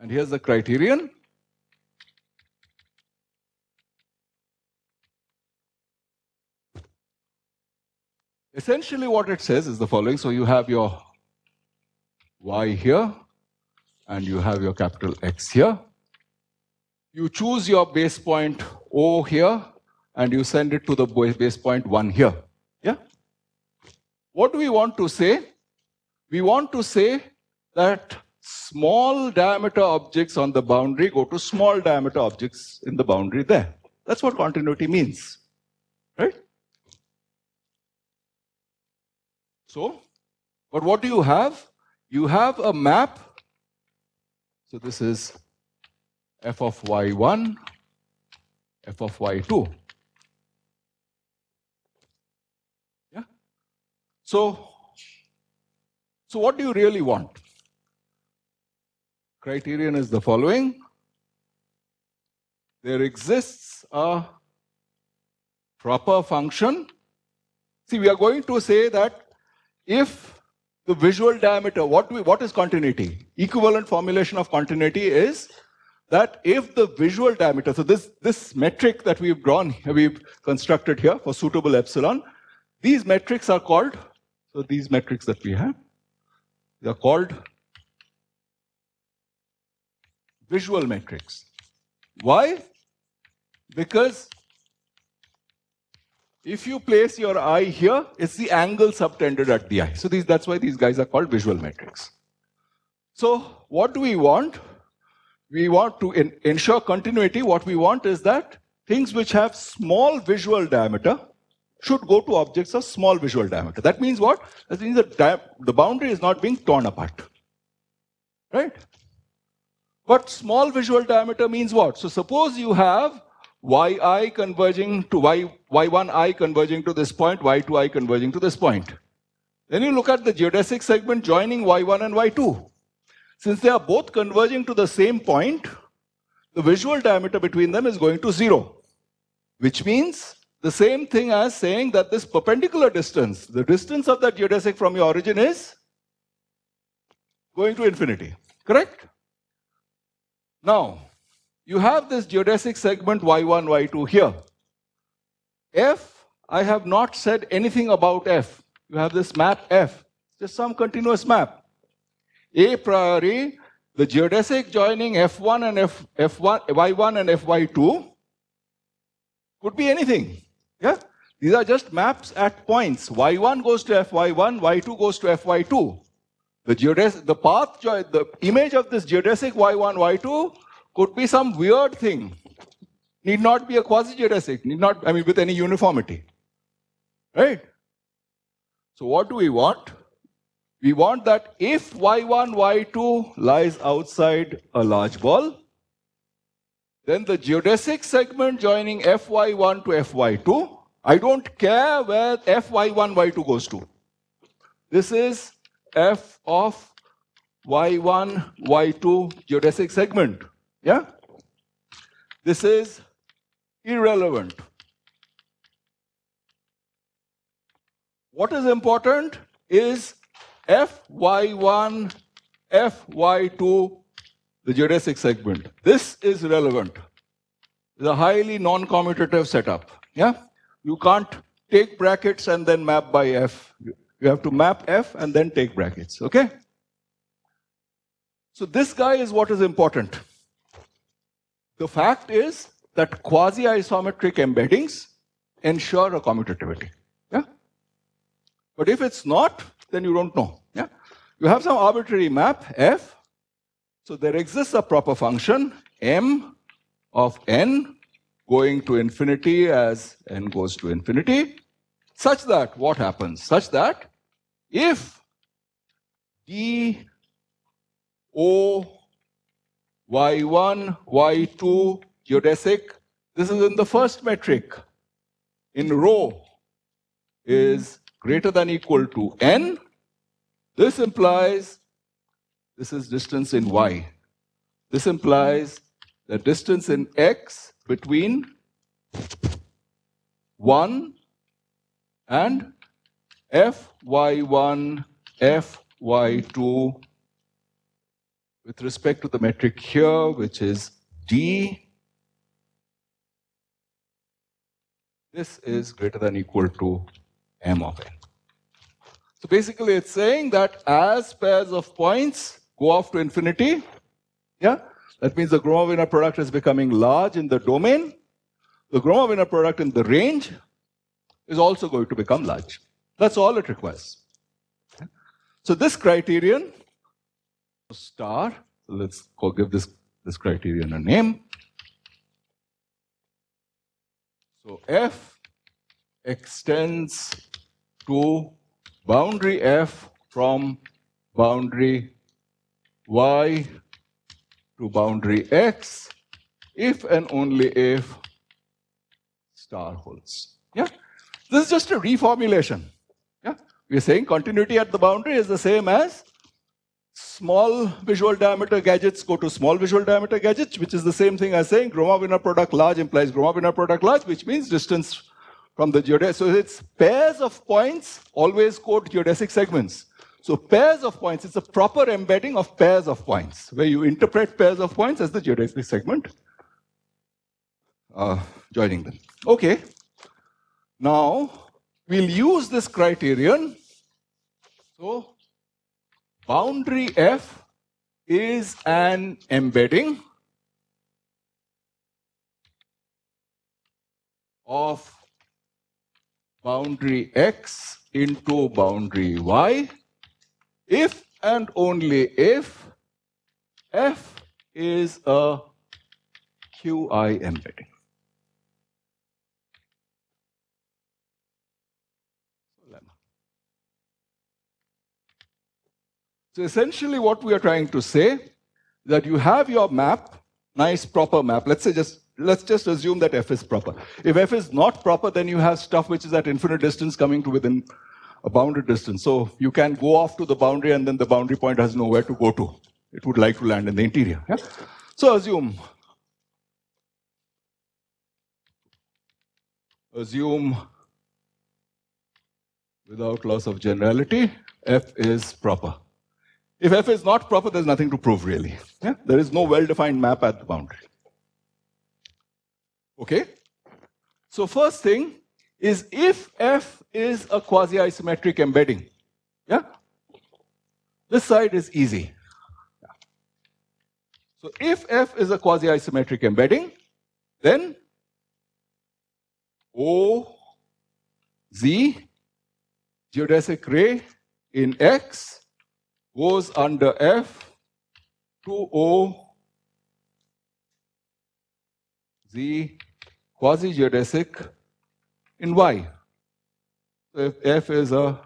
And here's the criterion. Essentially, what it says is the following. So you have your y here, and you have your capital X here. You choose your base point O here, and you send it to the base point 1 here. Yeah? What do we want to say? We want to say that small diameter objects on the boundary go to small diameter objects in the boundary there. That's what continuity means. Right? So, but what do you have? You have a map. So this is f of y1, f of y2. Yeah? So, so what do you really want? Criterion is the following. There exists a proper function. See, we are going to say that if the visual diameter, what, we, what is continuity? Equivalent formulation of continuity is that if the visual diameter, so this, this metric that we've drawn, we've constructed here for suitable epsilon, these metrics are called, so these metrics that we have, they are called visual metrics. Why? Because if you place your eye here, it's the angle subtended at the eye. So these, that's why these guys are called visual metrics. So what do we want? We want to in, ensure continuity. What we want is that things which have small visual diameter should go to objects of small visual diameter. That means what? That means the, the boundary is not being torn apart. Right? But small visual diameter means what? So suppose you have yi converging to y, y1i converging to this point, y2i converging to this point. Then you look at the geodesic segment joining y1 and y2. Since they are both converging to the same point, the visual diameter between them is going to zero, which means the same thing as saying that this perpendicular distance, the distance of that geodesic from your origin is going to infinity, correct? Now, you have this geodesic segment y1, y2 here. F, I have not said anything about F. You have this map F, just some continuous map. A priori, the geodesic joining F1 and F, F1, Y1 and FY2 could be anything. Yeah? These are just maps at points. Y1 goes to FY1, Y2 goes to FY2. The, geodesic, the path, the image of this geodesic Y1, Y2 could be some weird thing. Need not be a quasi-geodesic, need not, I mean, with any uniformity. Right? So what do we want? We want that if y1, y2 lies outside a large ball, then the geodesic segment joining fy1 to fy2, I don't care where fy1, y2 goes to. This is f of y1, y2 geodesic segment. Yeah? This is irrelevant. What is important is FY1, FY2, the geodesic segment. This is relevant. It's a highly non-commutative setup. Yeah? You can't take brackets and then map by F. You have to map F and then take brackets. Okay? So this guy is what is important. The fact is that quasi-isometric embeddings ensure a commutativity. Yeah? But if it's not, then you don't know. Yeah? You have some arbitrary map, f. So there exists a proper function, m of n going to infinity as n goes to infinity, such that what happens? Such that if d o y1, y2, geodesic. This is in the first metric. In rho is greater than equal to n. This implies this is distance in y. This implies the distance in x between 1 and fy1, fy2 with respect to the metric here, which is D, this is greater than equal to M of N. So basically it's saying that as pairs of points go off to infinity, yeah, that means the Gromov inner product is becoming large in the domain. The Gromov inner product in the range is also going to become large. That's all it requires. So this criterion, star, so let's give this, this criterion a name. So f extends to boundary f from boundary y to boundary x if and only if star holds. Yeah? This is just a reformulation. Yeah? We're saying continuity at the boundary is the same as small visual diameter gadgets go to small visual diameter gadgets, which is the same thing as saying Gromov inner product large implies Gromov inner product large, which means distance from the geodesic. So it's pairs of points always quote geodesic segments. So pairs of points, it's a proper embedding of pairs of points, where you interpret pairs of points as the geodesic segment, uh, joining them. Okay. Now, we'll use this criterion. So, boundary F is an embedding of boundary X into boundary Y if and only if F is a QI embedding. So essentially what we are trying to say that you have your map, nice proper map. Let's say just let's just assume that f is proper. If f is not proper, then you have stuff which is at infinite distance coming to within a bounded distance. So you can go off to the boundary and then the boundary point has nowhere to go to. It would like to land in the interior. Yeah? So assume assume without loss of generality, f is proper. If f is not proper, there's nothing to prove really. Yeah? There is no well-defined map at the boundary. Okay? So first thing is if f is a quasi-isometric embedding, yeah? This side is easy. So if f is a quasi-isometric embedding, then O, Z, geodesic ray in X goes under F to O Z quasi-geodesic in Y. So if F is a,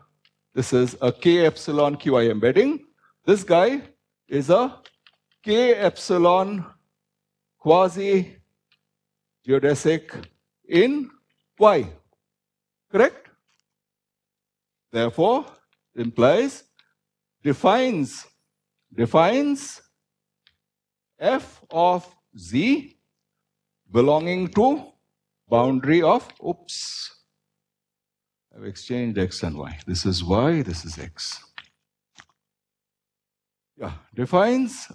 this is a K epsilon QI embedding, this guy is a K epsilon quasi geodesic in Y. Correct? Therefore, implies defines, defines f of z belonging to boundary of, oops, I've exchanged x and y. This is y, this is x. Yeah, defines,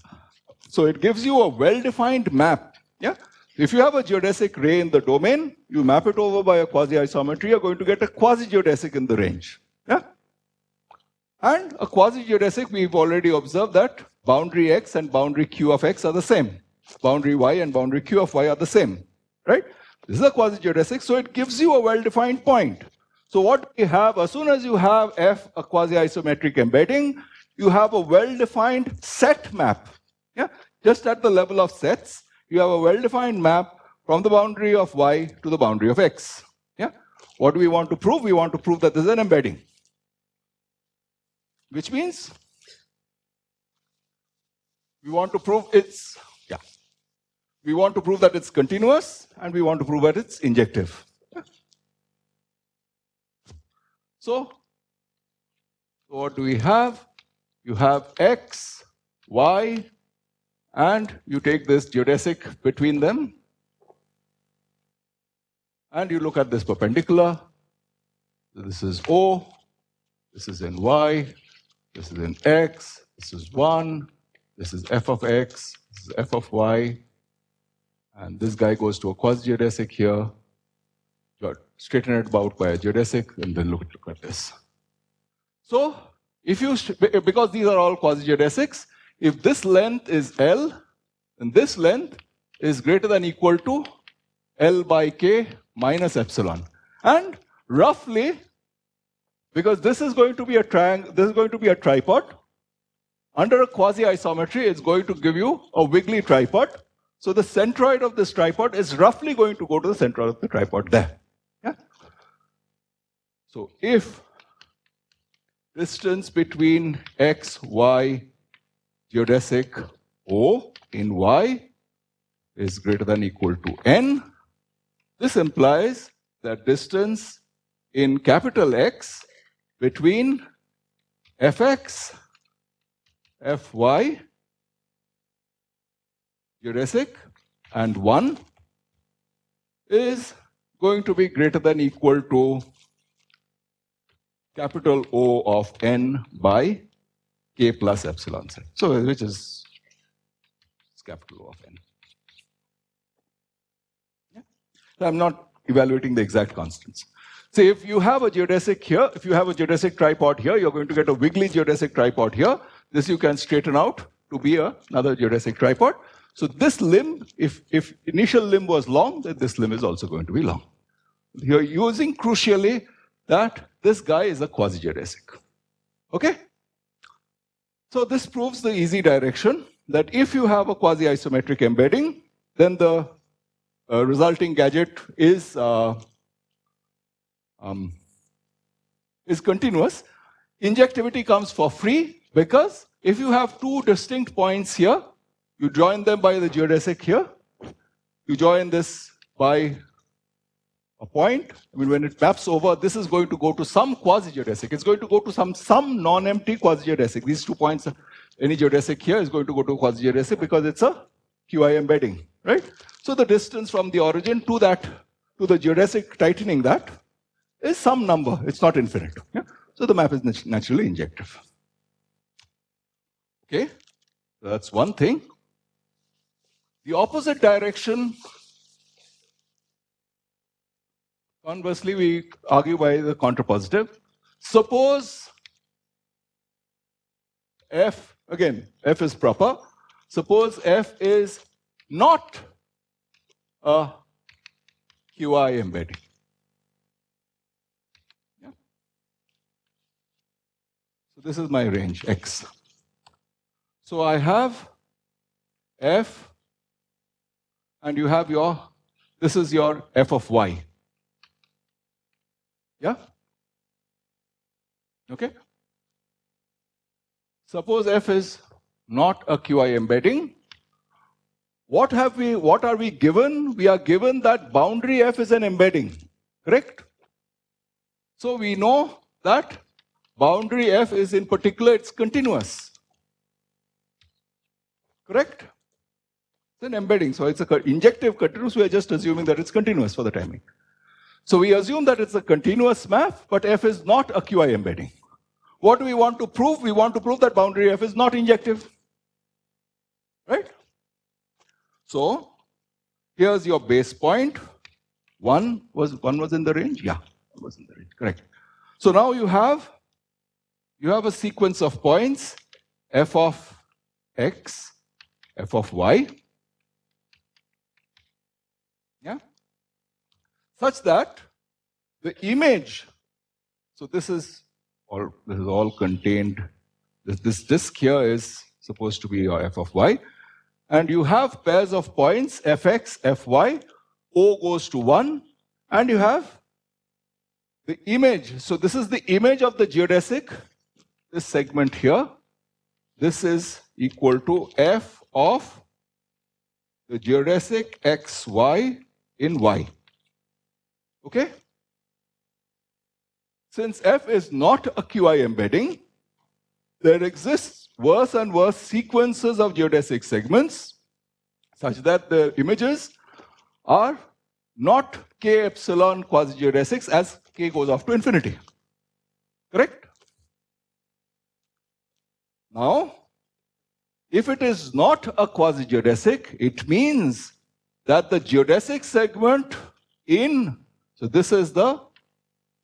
so it gives you a well-defined map. Yeah, if you have a geodesic ray in the domain, you map it over by a quasi-isometry, you're going to get a quasi-geodesic in the range. And a quasi-geodesic, we've already observed that boundary x and boundary q of x are the same. Boundary y and boundary q of y are the same, right? This is a quasi-geodesic, so it gives you a well-defined point. So what we have, as soon as you have f, a quasi-isometric embedding, you have a well-defined set map. Yeah, Just at the level of sets, you have a well-defined map from the boundary of y to the boundary of x. Yeah. What do we want to prove? We want to prove that this is an embedding which means we want to prove it's, yeah, we want to prove that it's continuous and we want to prove that it's injective. So, what do we have? You have x, y, and you take this geodesic between them, and you look at this perpendicular. This is O, this is in y, this is an x, this is 1, This is f of x, this is f of y, and this guy goes to a quasi-geodesic here. Straighten it about by a geodesic, and then look, look at this. So, if you, because these are all quasi-geodesics, if this length is L, and this length is greater than equal to L by K minus epsilon. And roughly, because this is going to be a triangle, this is going to be a tripod, under a quasi-isometry, it's going to give you a wiggly tripod. So the centroid of this tripod is roughly going to go to the centroid of the tripod there. Yeah? So if distance between x, y, geodesic O in y is greater than equal to n, this implies that distance in capital X between fx, fy, geodesic, and 1 is going to be greater than equal to capital O of n by k plus epsilon z. So, which is capital O of n. Yeah. I'm not evaluating the exact constants. So if you have a geodesic here, if you have a geodesic tripod here, you're going to get a wiggly geodesic tripod here. This you can straighten out to be a, another geodesic tripod. So this limb, if, if initial limb was long, then this limb is also going to be long. You're using crucially that this guy is a quasi-geodesic. Okay? So this proves the easy direction that if you have a quasi-isometric embedding, then the uh, resulting gadget is, uh, um, is continuous. Injectivity comes for free because if you have two distinct points here, you join them by the geodesic here, you join this by a point. I mean, when it maps over, this is going to go to some quasi-geodesic. It's going to go to some, some non-empty quasi-geodesic. These two points, any geodesic here is going to go to quasi-geodesic because it's a QI embedding, right? So the distance from the origin to that, to the geodesic tightening that, is some number. It's not infinite. Yeah? So the map is naturally injective. Okay, so that's one thing. The opposite direction Conversely, we argue by the contrapositive. Suppose f, again, f is proper. Suppose f is not a QI embedding. Yeah. So this is my range, x. So I have f, and you have your, this is your f of y. Yeah? Okay? Suppose f is not a QI embedding. What have we, what are we given? We are given that boundary f is an embedding, correct? So we know that boundary f is in particular, it's continuous. Correct? It's an embedding, so it's a injective continuous, we are just assuming that it's continuous for the timing. So we assume that it's a continuous map, but f is not a QI embedding. What do we want to prove? We want to prove that boundary f is not injective. Right? So here's your base point. One was one was in the range? Yeah, was in the range. Correct. So now you have you have a sequence of points f of x, f of y, yeah, such that the image, so this is all, this is all contained, this, this disk here is supposed to be your f of y, and you have pairs of points fx, fy, o goes to 1, and you have the image. So this is the image of the geodesic, this segment here. This is equal to f of the geodesic xy in y. Okay? Since f is not a QI embedding, there exists worse and worse sequences of geodesic segments such that the images are not k epsilon quasi-geodesics as k goes off to infinity. Correct? Now, if it is not a quasi-geodesic, it means that the geodesic segment in, so this is the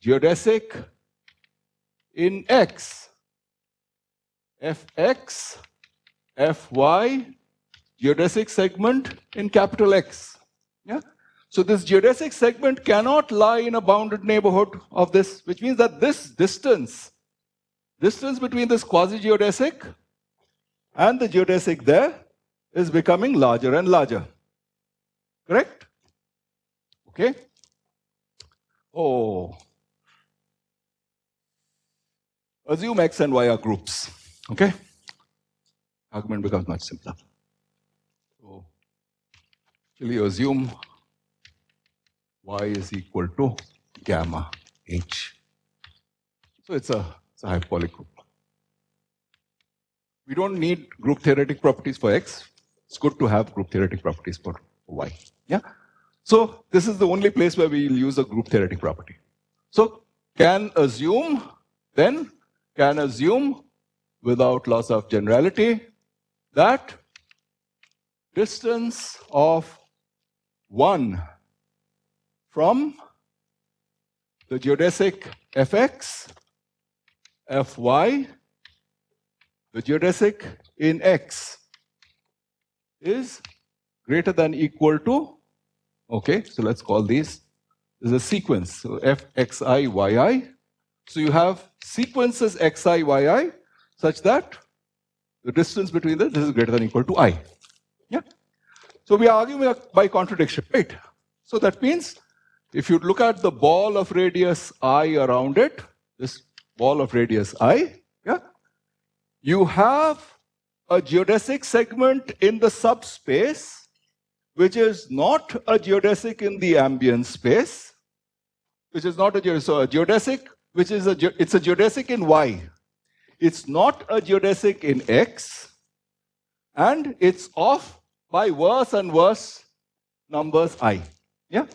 geodesic in X, Fx, Fy, geodesic segment in capital X. Yeah? So this geodesic segment cannot lie in a bounded neighborhood of this, which means that this distance, distance between this quasi-geodesic and the geodesic there is becoming larger and larger. Correct? Okay? Oh. Assume X and Y are groups. Okay? Argument becomes much simpler. So, actually assume Y is equal to gamma H. So it's a, a hyperbolic group. We don't need group theoretic properties for X. It's good to have group theoretic properties for Y. Yeah? So this is the only place where we will use a group theoretic property. So can assume, then can assume without loss of generality that distance of 1 from the geodesic fx, fy, the geodesic in x is greater than equal to, okay, so let's call these, this is a sequence, so f, x, i, y, i. So you have sequences x, i, y, i such that the distance between them, this is greater than equal to i. Yeah? So we are arguing by contradiction, right? So that means if you look at the ball of radius i around it, this ball of radius i, yeah, you have a geodesic segment in the subspace, which is not a geodesic in the ambient space, which is not a geodesic, so a geodesic, which is a, it's a geodesic in Y. It's not a geodesic in X, and it's off by worse and worse numbers I. Yeah?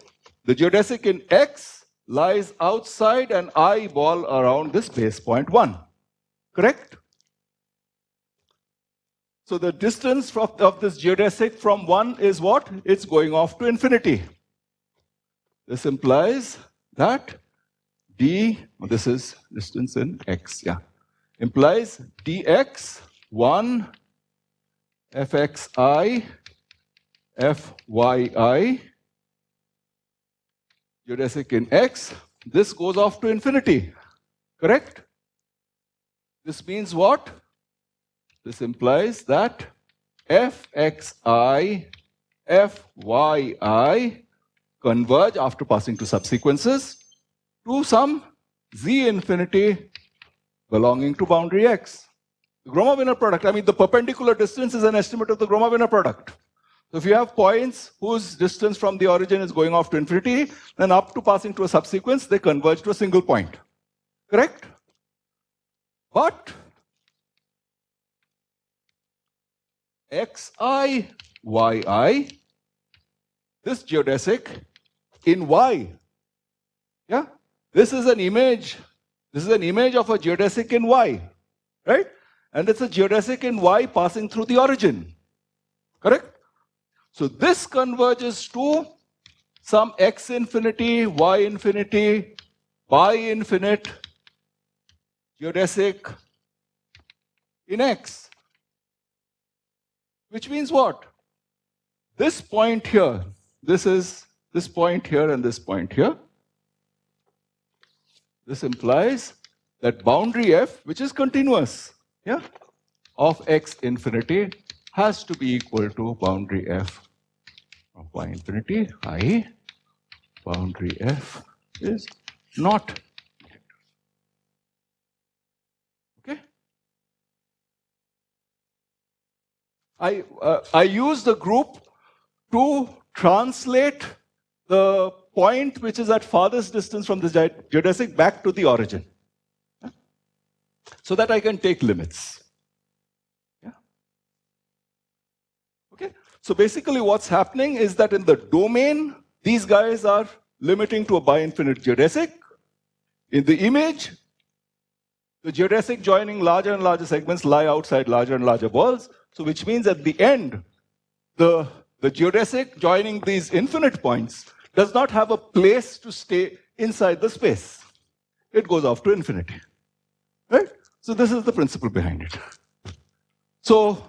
The geodesic in X lies outside an eyeball around this base point 1. Correct? So the distance of, of this geodesic from 1 is what? It's going off to infinity. This implies that d, this is distance in x, yeah, implies dx 1 fxi fyi geodesic in x, this goes off to infinity, correct? This means what? This implies that fxi, fyi converge after passing to subsequences to some z infinity belonging to boundary x. The Gromov inner product, I mean the perpendicular distance is an estimate of the Gromov inner product. So if you have points whose distance from the origin is going off to infinity, then up to passing to a subsequence, they converge to a single point. Correct? But xi, yi, this geodesic in y. Yeah? This is an image. This is an image of a geodesic in y. Right? And it's a geodesic in y passing through the origin. Correct? So this converges to some x infinity, y infinity, y infinite geodesic in x. Which means what? This point here, this is this point here and this point here. This implies that boundary f, which is continuous, yeah, of x infinity has to be equal to boundary f of y infinity, i. Boundary f is not okay. I, uh, I use the group to translate the point which is at farthest distance from the geodesic back to the origin. So that I can take limits. Yeah? Okay? So basically what's happening is that in the domain, these guys are limiting to a bi-infinite geodesic. In the image, the geodesic joining larger and larger segments lie outside larger and larger balls. So which means at the end, the, the geodesic joining these infinite points does not have a place to stay inside the space. It goes off to infinity. Right? So this is the principle behind it. So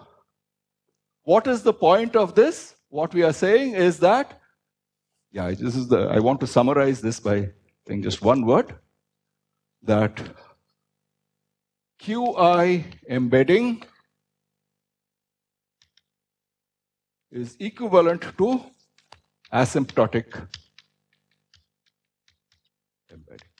what is the point of this? What we are saying is that, yeah, this is the, I want to summarize this by saying just one word, that QI embedding is equivalent to asymptotic embedding.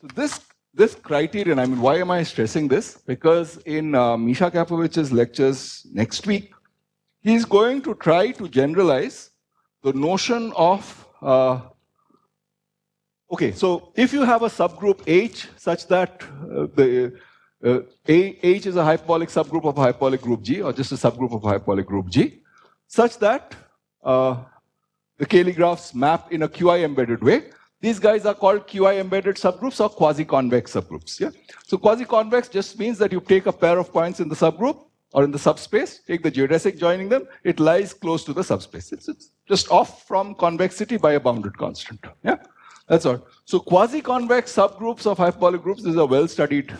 So this this criterion, I mean, why am I stressing this? Because in uh, Misha Kapovich's lectures next week, he's going to try to generalize the notion of uh, okay. So if you have a subgroup H such that uh, the uh, H is a hyperbolic subgroup of a hyperbolic group G, or just a subgroup of a hyperbolic group G, such that uh, the Cayley graphs map in a QI embedded way. These guys are called QI embedded subgroups or quasi-convex subgroups. Yeah? So quasi-convex just means that you take a pair of points in the subgroup or in the subspace, take the geodesic joining them, it lies close to the subspace. It's, it's just off from convexity by a bounded constant. Yeah? That's all. So quasi-convex subgroups of hyperbolic groups is a well-studied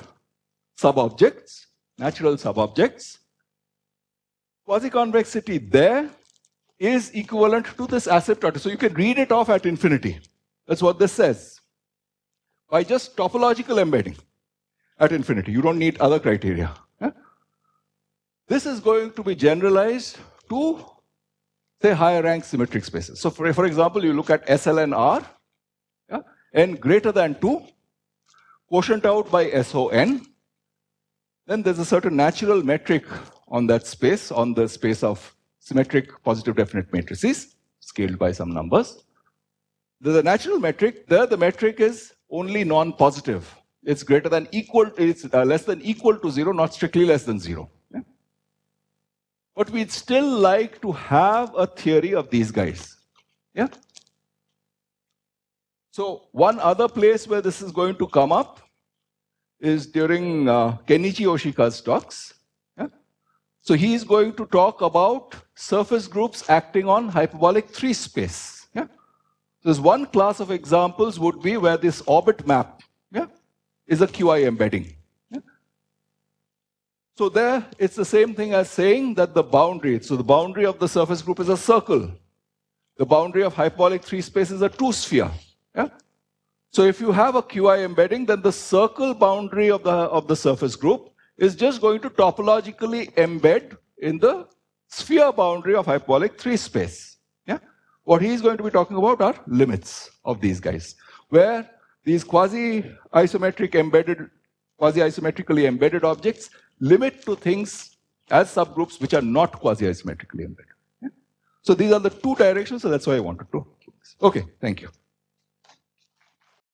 subobjects, natural subobjects. Quasi-convexity there is equivalent to this asymptotic. So you can read it off at infinity. That's what this says. By just topological embedding at infinity. You don't need other criteria. This is going to be generalized to, say, higher rank symmetric spaces. So for, for example, you look at SLN yeah? n greater than 2, quotient out by SON, then there's a certain natural metric on that space, on the space of symmetric positive definite matrices, scaled by some numbers. A natural metric. There, the metric is only non-positive. It's greater than equal, it's uh, less than equal to zero, not strictly less than zero. Yeah? But we'd still like to have a theory of these guys. Yeah? So one other place where this is going to come up is during uh, Kenichi Ohshika's talks. Yeah? So he is going to talk about surface groups acting on hyperbolic three space. There's one class of examples would be where this orbit map yeah, is a QI embedding. So there, it's the same thing as saying that the boundary, so the boundary of the surface group is a circle. The boundary of hyperbolic three space is a two sphere. Yeah? So if you have a QI embedding, then the circle boundary of the, of the surface group is just going to topologically embed in the sphere boundary of hyperbolic 3 space. What he's going to be talking about are limits of these guys, where these quasi-isometric embedded, quasi-isometrically embedded objects limit to things as subgroups which are not quasi-isometrically embedded. Yeah? So these are the two directions, so that's why I wanted to. Okay, thank you.